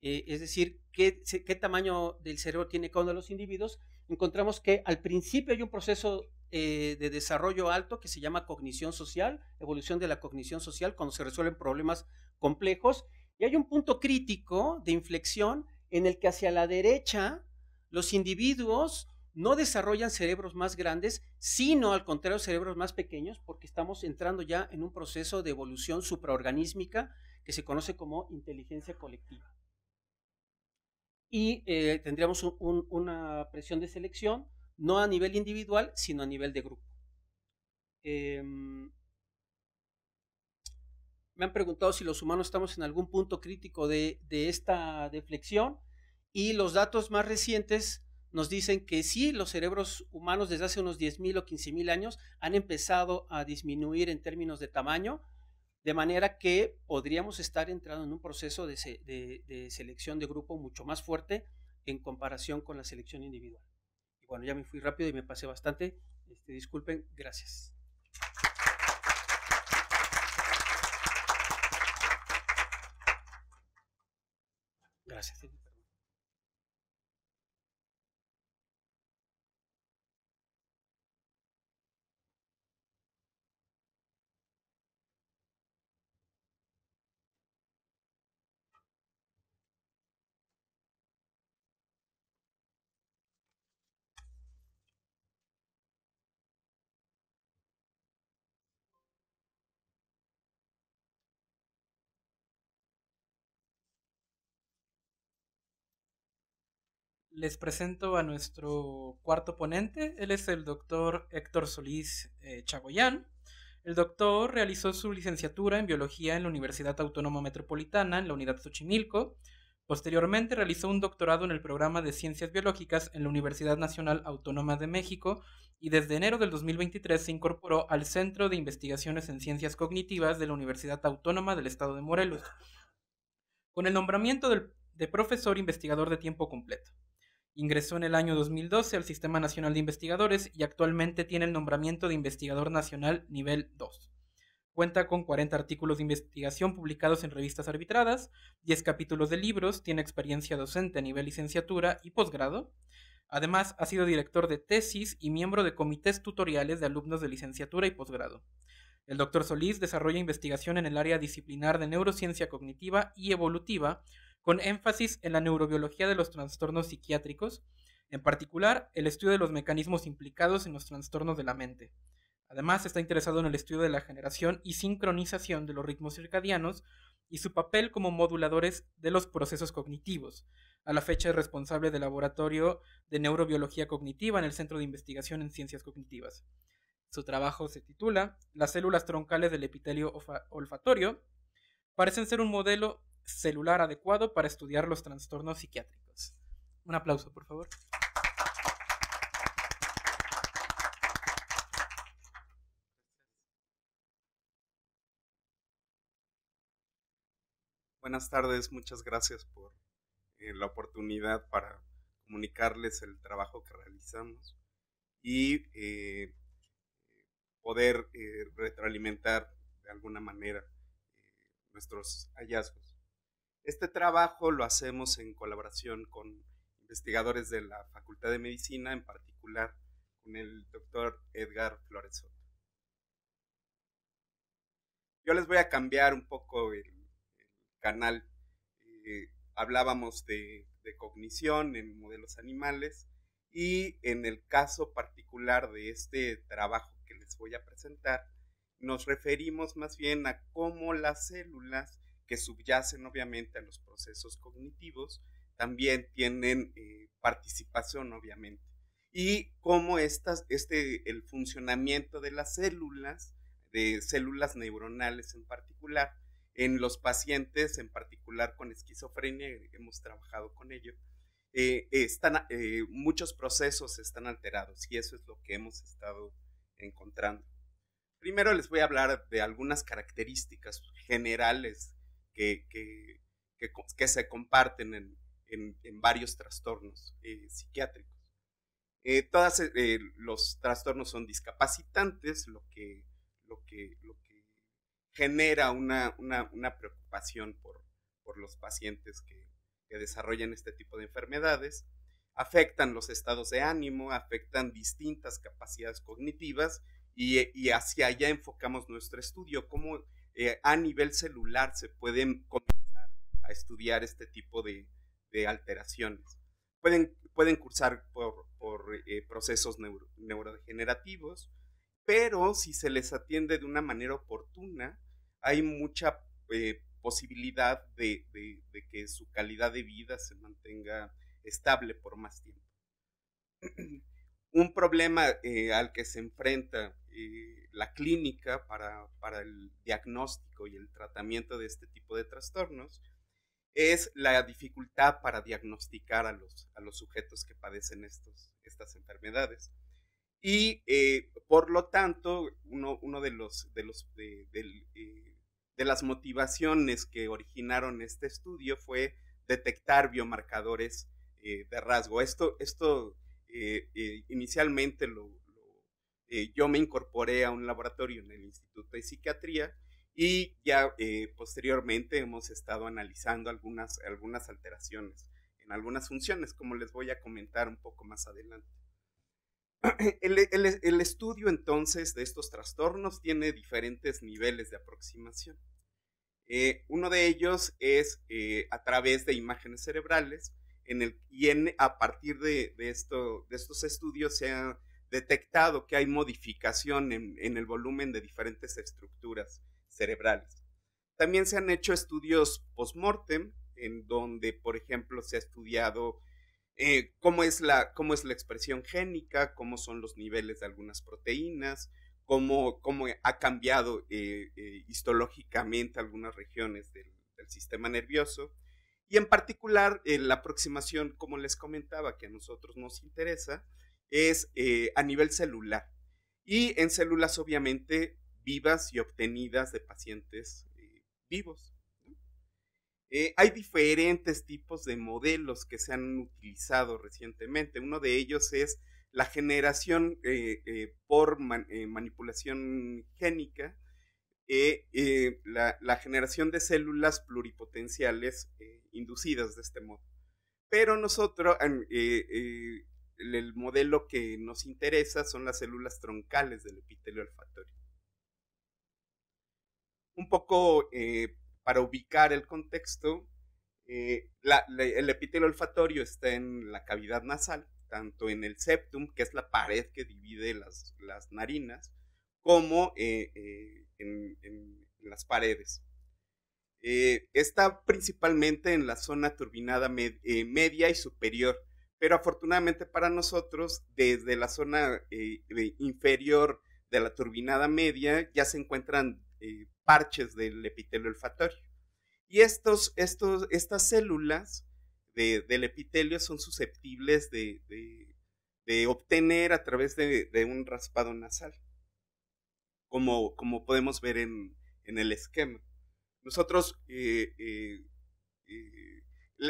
eh, es decir, qué, tamaño del cerebro tiene cada uno de los individuos, encontramos que al principio hay un proceso eh, de desarrollo alto que se llama cognición social, evolución de la cognición social, cuando se resuelven problemas complejos, y hay un punto crítico de inflexión en el que hacia la derecha los individuos no desarrollan cerebros más grandes, sino al contrario cerebros más pequeños, porque estamos entrando ya en un proceso de evolución supraorganísmica que se conoce como inteligencia colectiva. y eh, tendríamos una presión de selección, no a nivel individual, sino a nivel de grupo. Em, me han preguntado si los humanos estamos en algún punto crítico de, esta deflexión y los datos más recientes nos dicen que sí, los cerebros humanos desde hace unos 10.000 o 15.000 años han empezado a disminuir en términos de tamaño, de manera que podríamos estar entrando en un proceso de, selección de grupo mucho más fuerte en comparación con la selección individual. Y bueno, ya me fui rápido y me pasé bastante. Este, disculpen, gracias. Gracias. Les presento a nuestro cuarto ponente. Él es el doctor Héctor Solís eh, Chagoyán. El doctor realizó su licenciatura en biología en la Universidad Autónoma Metropolitana, en la Unidad Xochimilco. Posteriormente realizó un doctorado en el programa de Ciencias Biológicas en la Universidad Nacional Autónoma de México y desde enero del 2023 se incorporó al Centro de Investigaciones en Ciencias Cognitivas de la Universidad Autónoma del Estado de Morelos, con el nombramiento de profesor investigador de tiempo completo. Ingresó en el año 2012 al Sistema Nacional de Investigadores y actualmente tiene el nombramiento de investigador nacional nivel 2. Cuenta con 40 artículos de investigación publicados en revistas arbitradas, 10 capítulos de libros, tiene experiencia docente a nivel licenciatura y posgrado. Además, ha sido director de tesis y miembro de comités tutoriales de alumnos de licenciatura y posgrado. El doctor Solís desarrolla investigación en el área disciplinar de neurociencia cognitiva y evolutiva, con énfasis en la neurobiología de los trastornos psiquiátricos, en particular el estudio de los mecanismos implicados en los trastornos de la mente. Además, está interesado en el estudio de la generación y sincronización de los ritmos circadianos y su papel como moduladores de los procesos cognitivos. A la fecha es responsable del laboratorio de neurobiología cognitiva en el Centro de Investigación en Ciencias Cognitivas. Su trabajo se titula Las células troncales del epitelio olfatorio parecen ser un modelo celular adecuado para estudiar los trastornos psiquiátricos. Un aplauso, por favor. Buenas tardes, muchas gracias por eh, la oportunidad para comunicarles el trabajo que realizamos y eh, poder eh, retroalimentar de alguna manera nuestros hallazgos. Este trabajo lo hacemos en colaboración con investigadores de la Facultad de Medicina, en particular con el doctor Edgar Flores Yo les voy a cambiar un poco el, canal. Eh, hablábamos de, de cognición en modelos animales y en el caso particular de este trabajo que les voy a presentar, nos referimos más bien a cómo las células que subyacen obviamente a los procesos cognitivos, también tienen eh, participación obviamente. Y cómo estas, este, el funcionamiento de las células, de células neuronales en particular, en los pacientes, en particular con esquizofrenia, hemos trabajado con ello, eh, están, eh, muchos procesos están alterados y eso es lo que hemos estado encontrando. Primero les voy a hablar de algunas características generales que, que, se comparten en, varios trastornos eh, psiquiátricos. Eh, todos eh, los trastornos son discapacitantes, lo que, lo que, lo que genera una, una, preocupación por, por, los pacientes que, que desarrollan este tipo de enfermedades afectan los estados de ánimo, afectan distintas capacidades cognitivas y, y, hacia allá enfocamos nuestro estudio, cómo eh, a nivel celular se pueden comenzar a estudiar este tipo de, alteraciones. Pueden, pueden cursar por, eh, procesos neurodegenerativos, pero si se les atiende de una manera oportuna, hay mucha eh, posibilidad de, que su calidad de vida se mantenga estable por más tiempo. Un problema al que se enfrenta eh, la clínica para, para, el diagnóstico y el tratamiento de este tipo de trastornos es la dificultad para diagnosticar a los, a los sujetos que padecen estos, estas enfermedades. Y eh, por lo tanto, uno, uno de, los, de, los, de, eh, de, las motivaciones que originaron este estudio fue detectar biomarcadores de rasgo. Esto, esto inicialmente lo, yo me incorporé a un laboratorio en el Instituto de Psiquiatría y ya posteriormente hemos estado analizando algunas, algunas alteraciones en algunas funciones, como les voy a comentar un poco más adelante. El, estudio entonces de estos trastornos tiene diferentes niveles de aproximación. Eh, uno de ellos es eh, a través de imágenes cerebrales en el, y a partir de, esto, de estos estudios se ha detectado que hay modificación en, el volumen de diferentes estructuras cerebrales. También se han hecho estudios post-mortem en donde, por ejemplo, se ha estudiado eh, cómo, es la, cómo es la expresión génica, cómo son los niveles de algunas proteínas, cómo, cómo ha cambiado eh, eh, histológicamente algunas regiones del, sistema nervioso. Y en particular, la aproximación, como les comentaba, que a nosotros nos interesa, es a nivel celular. Y en células obviamente vivas y obtenidas de pacientes vivos. Eh, hay diferentes tipos de modelos que se han utilizado recientemente. Uno de ellos es la generación eh, eh, por manipulación génica, la, la, generación de células pluripotenciales inducidas de este modo. Pero nosotros, el modelo que nos interesa son las células troncales del epitelio olfatorio. Un poco para ubicar el contexto, eh, el epitelio olfatorio está en la cavidad nasal, tanto en el septum, que es la pared que divide las, narinas, como eh, eh, en, las paredes. está principalmente en la zona turbinada media y superior, pero afortunadamente para nosotros, desde la zona inferior de la turbinada media ya se encuentran parches del epitelio olfatorio. Y estos, estos, estas células del epitelio son susceptibles de, obtener a través de, un raspado nasal, como, como podemos ver en, el esquema. Nosotros, eh, eh, eh,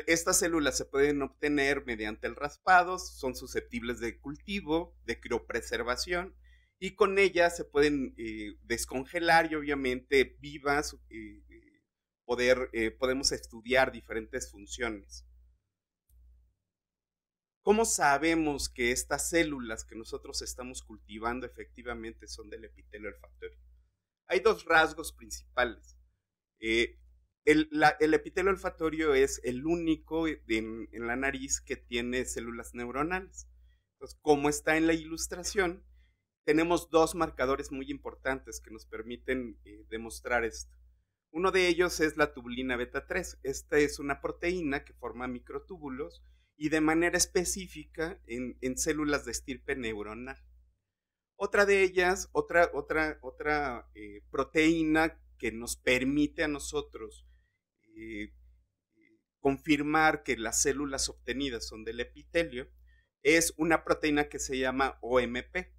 estas células se pueden obtener mediante el raspado, son susceptibles de cultivo, de criopreservación, y con ellas se pueden eh, descongelar y obviamente vivas eh, eh, poder, podemos estudiar diferentes funciones. ¿Cómo sabemos que estas células que nosotros estamos cultivando efectivamente son del epitelio olfatorio? Hay dos rasgos principales. El, epitelio olfatorio es el único en, en, la nariz que tiene células neuronales. Entonces, como está en la ilustración, tenemos dos marcadores muy importantes que nos permiten eh, demostrar esto. Uno de ellos es la tubulina beta 3. Esta es una proteína que forma microtúbulos y de manera específica en, células de estirpe neuronal. Otra de ellas, otra eh, proteína que nos permite a nosotros eh, confirmar que las células obtenidas son del epitelio, es una proteína que se llama OMP.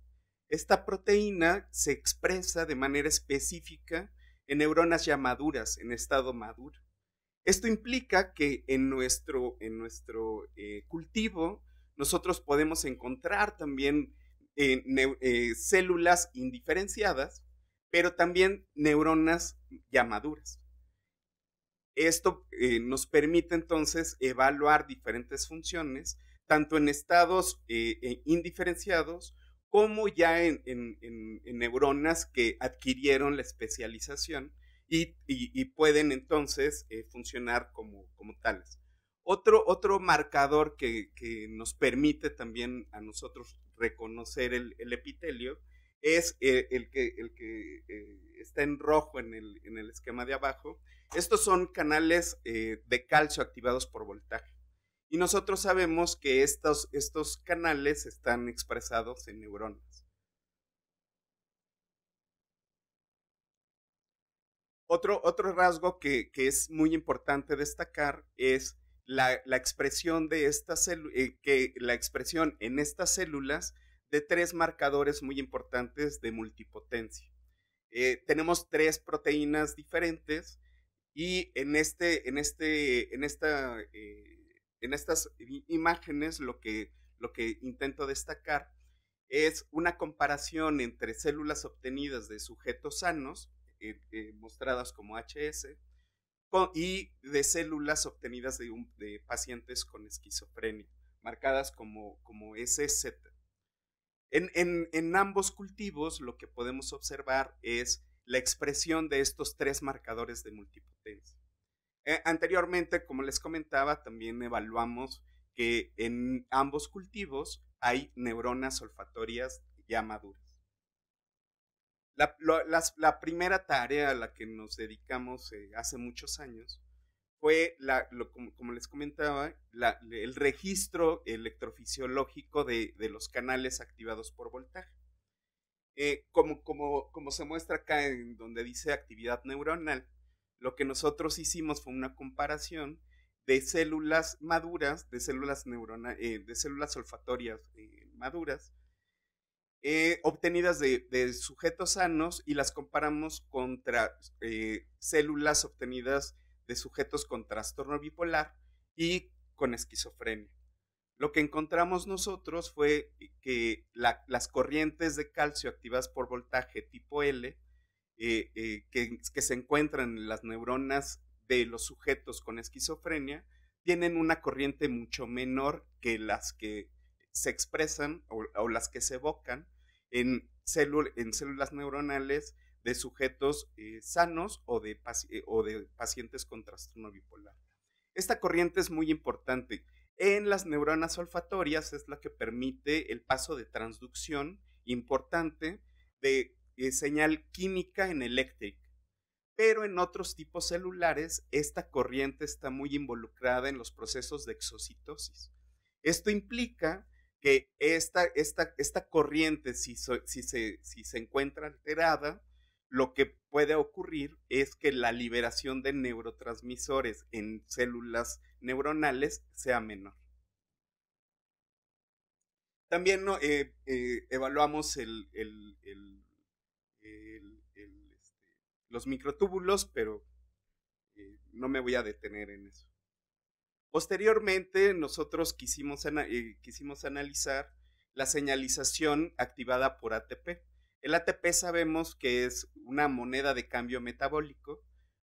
Esta proteína se expresa de manera específica en neuronas ya maduras, en estado maduro. Esto implica que en nuestro, en nuestro eh, cultivo nosotros podemos encontrar también eh, células indiferenciadas, pero también neuronas ya maduras. Esto nos permite entonces evaluar diferentes funciones, tanto en estados indiferenciados como ya en, neuronas que adquirieron la especialización y, pueden entonces eh, funcionar como, tales. Otro, otro marcador que, nos permite también a nosotros reconocer el, epitelio es el que, el que está en rojo en el, en el, esquema de abajo. Estos son canales de calcio activados por voltaje. Y nosotros sabemos que estos, estos canales están expresados en neuronas. Otro, otro rasgo que, es muy importante destacar es la, expresión de eh, que la expresión en estas células de tres marcadores muy importantes de multipotencia. Eh, tenemos tres proteínas diferentes y en, este, en, este, en esta eh, en estas imágenes lo que, lo que intento destacar es una comparación entre células obtenidas de sujetos sanos, eh, eh, mostradas como HS, y de células obtenidas de, de, pacientes con esquizofrenia, marcadas como, como SZ. En, en, en ambos cultivos lo que podemos observar es la expresión de estos tres marcadores de multipotencia. Eh, anteriormente, como les comentaba, también evaluamos que en ambos cultivos hay neuronas olfatorias ya maduras. La, primera tarea a la que nos dedicamos eh, hace muchos años fue, como, les comentaba, el registro electrofisiológico de, los canales activados por voltaje. Eh, como, se muestra acá en donde dice actividad neuronal, lo que nosotros hicimos fue una comparación de células maduras, de células, neurona, eh, de células olfatorias eh, maduras, obtenidas de, sujetos sanos y las comparamos contra células obtenidas de sujetos con trastorno bipolar y con esquizofrenia. Lo que encontramos nosotros fue que las corrientes de calcio activadas por voltaje tipo L eh, eh, que, se encuentran en las neuronas de los sujetos con esquizofrenia tienen una corriente mucho menor que las que se expresan o, las que se evocan en, células neuronales de sujetos eh, sanos o de pacientes con trastorno bipolar. Esta corriente es muy importante. En las neuronas olfatorias es la que permite el paso de transducción importante de eh, señal química en eléctrica. Pero en otros tipos celulares, esta corriente está muy involucrada en los procesos de exocitosis. Esto implica que esta, esta, esta corriente, si, si, se, si se encuentra alterada, lo que puede ocurrir es que la liberación de neurotransmisores en células neuronales sea menor. También eh, eh, evaluamos este, los microtúbulos, pero eh, no me voy a detener en eso. Posteriormente, nosotros quisimos, quisimos analizar la señalización activada por ATP. El ATP sabemos que es una moneda de cambio metabólico,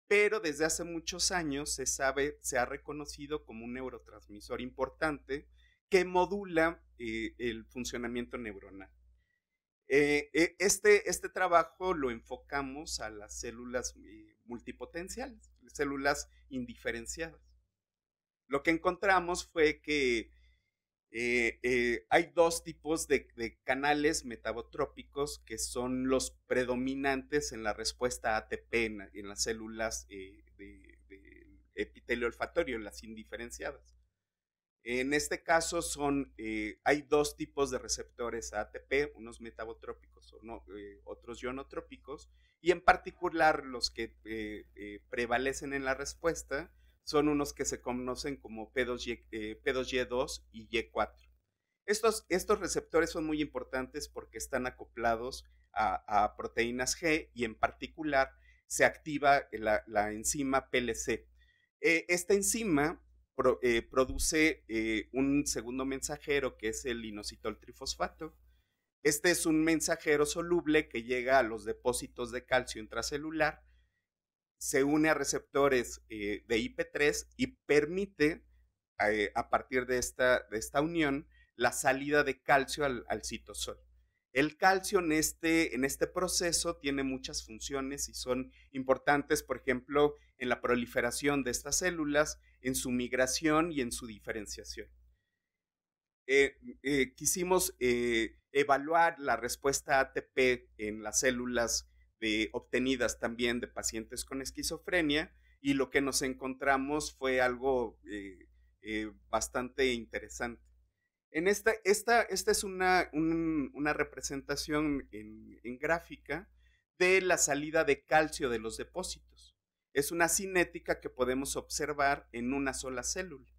pero desde hace muchos años se sabe, se ha reconocido como un neurotransmisor importante que modula eh, el funcionamiento neuronal. Eh, eh, este, este trabajo lo enfocamos a las células eh, multipotenciales, células indiferenciadas. Lo que encontramos fue que hay dos tipos de, canales metabotrópicos que son los predominantes en la respuesta ATP en, las células de, de epitelio olfatorio, las indiferenciadas. En este caso son, eh, hay dos tipos de receptores ATP, unos metabotrópicos eh, otros ionotrópicos, y en particular los que eh, prevalecen en la respuesta son unos que se conocen como P2Y, P2Y2 y Y4. Estos, estos, receptores son muy importantes porque están acoplados a, proteínas G y en particular se activa la, la enzima PLC. esta enzima eh, produce eh, un segundo mensajero que es el inositol trifosfato. Este es un mensajero soluble que llega a los depósitos de calcio intracelular, se une a receptores eh, de IP3 y permite, a partir de esta, de esta unión, la salida de calcio al, citosol. El calcio en este, en este proceso tiene muchas funciones y son importantes, por ejemplo, en la proliferación de estas células, en su migración y en su diferenciación. Eh, eh, quisimos eh, evaluar la respuesta ATP en las células obtenidas también de pacientes con esquizofrenia y lo que nos encontramos fue algo eh, eh, bastante interesante. En esta, esta, esta es una, una representación en, en gráfica de la salida de calcio de los depósitos. Es una cinética que podemos observar en una sola célula.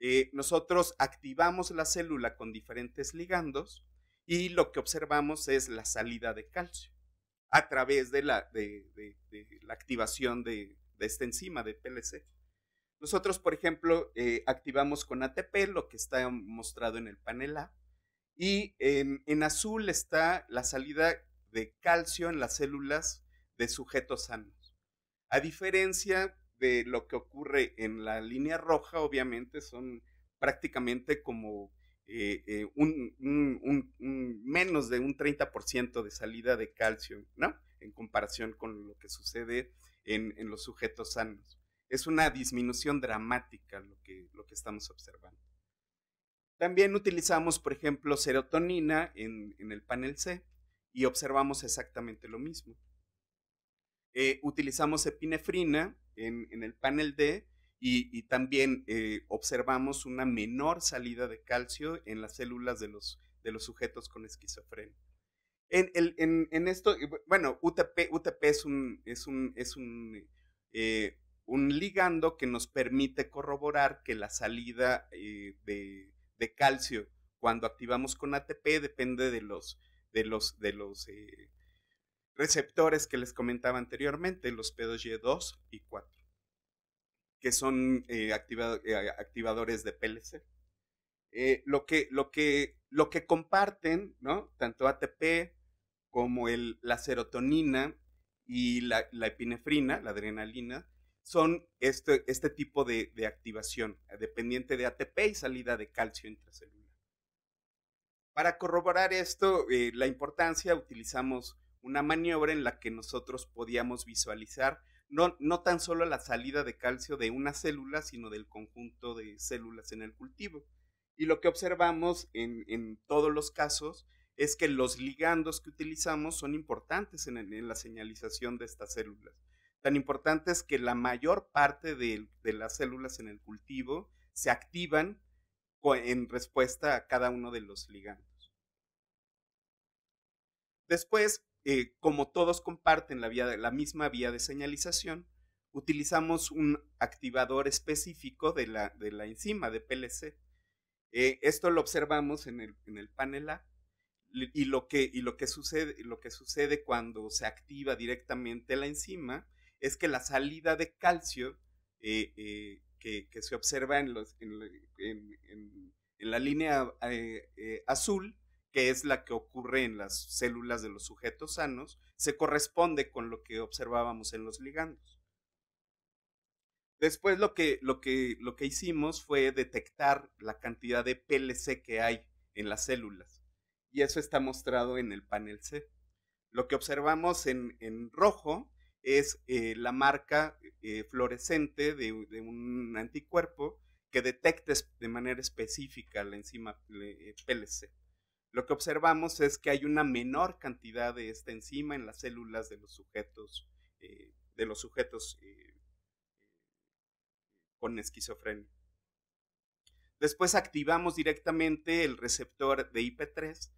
Eh, nosotros activamos la célula con diferentes ligandos y lo que observamos es la salida de calcio a través de la, de, la activación de, esta enzima de PLC. Nosotros, por ejemplo, eh, activamos con ATP lo que está mostrado en el panel A y en, en azul está la salida de calcio en las células de sujetos sanos. A diferencia de lo que ocurre en la línea roja, obviamente son prácticamente como eh, eh, un, menos de un 30% de salida de calcio, ¿no? En comparación con lo que sucede en, los sujetos sanos. Es una disminución dramática lo que, estamos observando. También utilizamos, por ejemplo, serotonina en, el panel C y observamos exactamente lo mismo. Eh, utilizamos epinefrina en, el panel D y, también eh, observamos una menor salida de calcio en las células de los, de los sujetos con esquizofrenia. En, en, esto, bueno, UTP, UTP es, un, es, un, es un, eh, un, ligando que nos permite corroborar que la salida eh, de, de, calcio cuando activamos con ATP depende de los, de los, de los receptores que les comentaba anteriormente, los P2Y2 y 4 que son eh, eh, activadores de PLC. Eh, lo, que, lo, que, lo que comparten, ¿no? Tanto ATP como la serotonina y la, epinefrina, la adrenalina, son este, este tipo de, de, activación, dependiente de ATP y salida de calcio intracelular. Para corroborar esto, la importancia, utilizamos una maniobra en la que nosotros podíamos visualizar no, no tan solo la salida de calcio de una célula, sino del conjunto de células en el cultivo. Y lo que observamos en, en todos los casos es que los ligandos que utilizamos son importantes en, la señalización de estas células. Tan importantes que la mayor parte de, de las células en el cultivo se activan en respuesta a cada uno de los ligandos. Después, eh, como todos comparten la, vía, la misma vía de señalización, utilizamos un activador específico de la, de la enzima de PLC. Eh, esto lo observamos en el, en el panel A y lo que, y lo que, sucede, lo que sucede cuando se activa directamente la enzima es que la salida de calcio eh, que, que, se observa en, los, en, en, en la línea azul que es la que ocurre en las células de los sujetos sanos, se corresponde con lo que observábamos en los ligandos. Después lo que, lo que, lo que hicimos fue detectar la cantidad de PLC que hay en las células. Y eso está mostrado en el panel C. Lo que observamos en, en rojo es eh, la marca eh, fluorescente de, de, un anticuerpo que detecta de manera específica la enzima eh, PLC lo que observamos es que hay una menor cantidad de esta enzima en las células de los sujetos, eh, de los sujetos eh, con esquizofrenia. Después activamos directamente el receptor de IP3.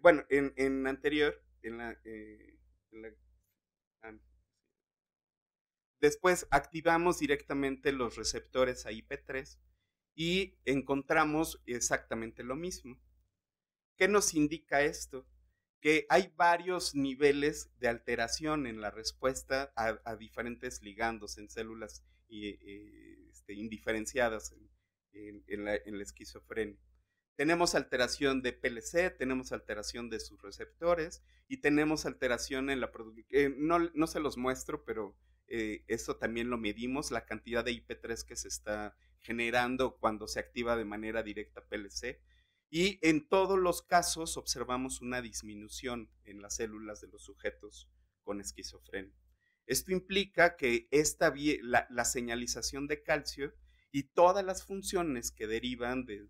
Bueno, en, anterior, en la, eh, después activamos directamente los receptores a IP3 y encontramos exactamente lo mismo. ¿Qué nos indica esto? Que hay varios niveles de alteración en la respuesta a, diferentes ligandos en células este, indiferenciadas en, la, esquizofrenia. Tenemos alteración de PLC, tenemos alteración de sus receptores y tenemos alteración en la producción. Eh, no, se los muestro, pero eh, eso también lo medimos, la cantidad de IP3 que se está generando cuando se activa de manera directa PLC y en todos los casos observamos una disminución en las células de los sujetos con esquizofrenia. Esto implica que esta, la, señalización de calcio y todas las funciones que derivan de,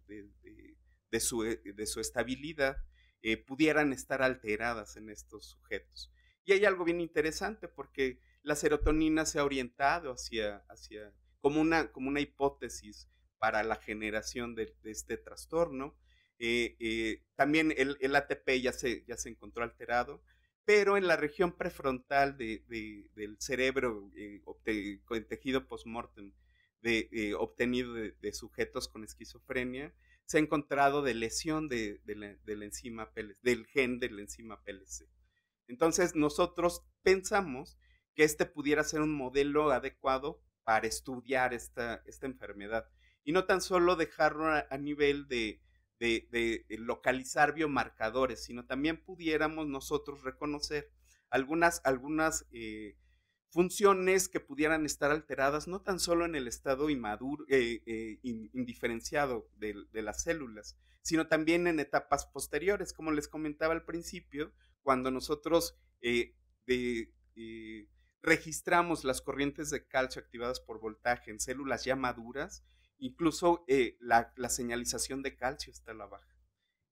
su, de su, estabilidad eh, pudieran estar alteradas en estos sujetos. Y hay algo bien interesante porque la serotonina se ha orientado hacia, hacia como, una, como una hipótesis para la generación de, este trastorno. Eh, eh, también el, el, ATP ya se, ya se encontró alterado, pero en la región prefrontal de, del cerebro eh, con tejido postmortem de, obtenido de, sujetos con esquizofrenia, se ha encontrado de lesión de, la, enzima PLC, del gen de la enzima PLC. Entonces nosotros pensamos que este pudiera ser un modelo adecuado para estudiar esta, esta enfermedad y no tan solo dejarlo a, nivel de, de, localizar biomarcadores, sino también pudiéramos nosotros reconocer algunas, algunas eh, funciones que pudieran estar alteradas no tan solo en el estado inmaduro, eh, eh, indiferenciado de, de, las células, sino también en etapas posteriores, como les comentaba al principio, cuando nosotros registramos las corrientes de calcio activadas por voltaje en células ya maduras, incluso eh, la, señalización de calcio está a la baja.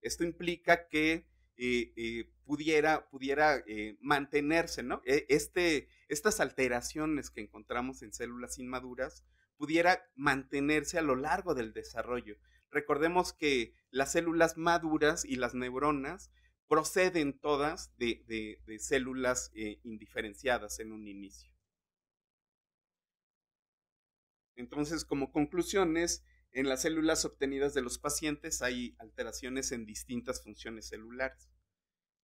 Esto implica que eh, eh, pudiera, pudiera mantenerse, ¿no? E, este, estas alteraciones que encontramos en células inmaduras pudiera mantenerse a lo largo del desarrollo. Recordemos que las células maduras y las neuronas proceden todas de, de células indiferenciadas en un inicio. Entonces, como conclusiones, en las células obtenidas de los pacientes hay alteraciones en distintas funciones celulares.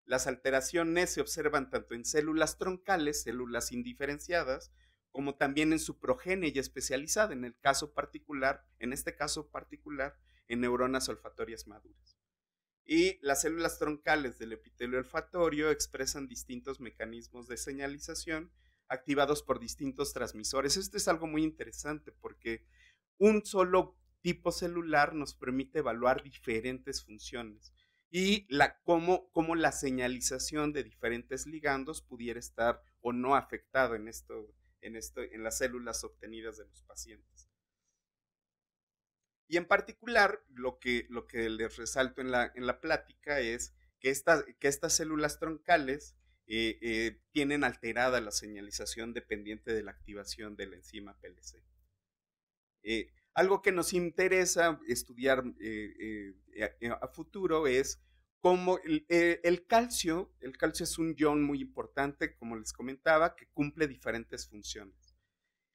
Las alteraciones se observan tanto en células troncales, células indiferenciadas, como también en su progenie y especializada, en el caso particular, en este caso particular, en neuronas olfatorias maduras. Y las células troncales del epitelio olfatorio expresan distintos mecanismos de señalización activados por distintos transmisores. Esto es algo muy interesante porque un solo tipo celular nos permite evaluar diferentes funciones y la, cómo, cómo la señalización de diferentes ligandos pudiera estar o no afectado en, esto, en, esto, en las células obtenidas de los pacientes. Y en particular, lo que, lo que les resalto en la, en la plática es que, que estas células troncales eh, eh, tienen alterada la señalización dependiente de la activación de la enzima PLC. Eh, algo que nos interesa estudiar a, futuro es cómo el, calcio, el calcio es un ion muy importante, como les comentaba, que cumple diferentes funciones.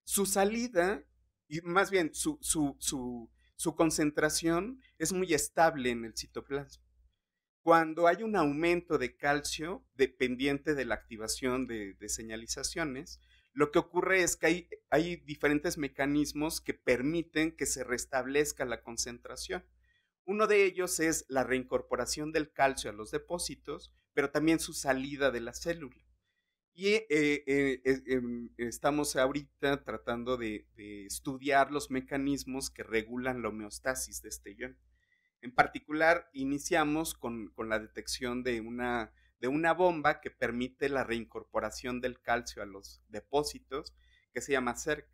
Su salida, y más bien su, su concentración es muy estable en el citoplasma cuando hay un aumento de calcio dependiente de la activación de, señalizaciones, lo que ocurre es que hay, diferentes mecanismos que permiten que se restablezca la concentración. Uno de ellos es la reincorporación del calcio a los depósitos, pero también su salida de la célula. Y eh, eh, em, estamos ahorita tratando de, estudiar los mecanismos que regulan la homeostasis de este ion. En particular, iniciamos con, la detección de una, de una bomba que permite la reincorporación del calcio a los depósitos, que se llama CERC.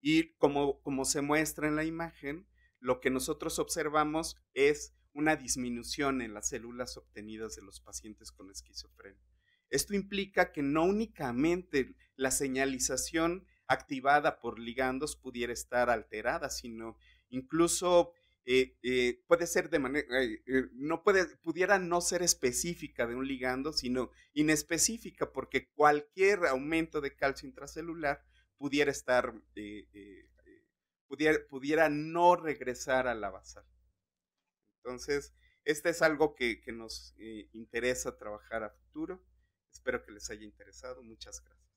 Y como, como se muestra en la imagen, lo que nosotros observamos es una disminución en las células obtenidas de los pacientes con esquizofrenia. Esto implica que no únicamente la señalización activada por ligandos pudiera estar alterada, sino incluso eh, eh, puede ser de manera, eh, no puede, pudiera no ser específica de un ligando, sino inespecífica, porque cualquier aumento de calcio intracelular pudiera estar, pudiera, pudiera no regresar a la basal. Entonces, este es algo que, que nos interesa trabajar a futuro. Espero que les haya interesado. Muchas gracias.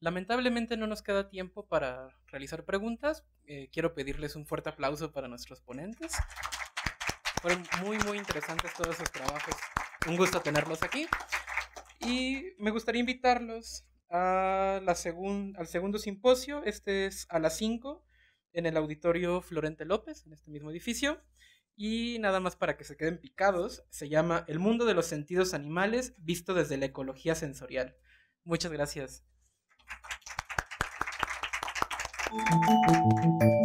Lamentablemente no nos queda tiempo para realizar preguntas. Eh, quiero pedirles un fuerte aplauso para nuestros ponentes. Fueron muy, muy interesantes todos esos trabajos. Un gusto tenerlos aquí. Y me gustaría invitarlos a al segundo simposio. Este es a las 5 en el auditorio Florente López, en este mismo edificio. Y nada más para que se queden picados, se llama El mundo de los sentidos animales visto desde la ecología sensorial. Muchas gracias. Thank you.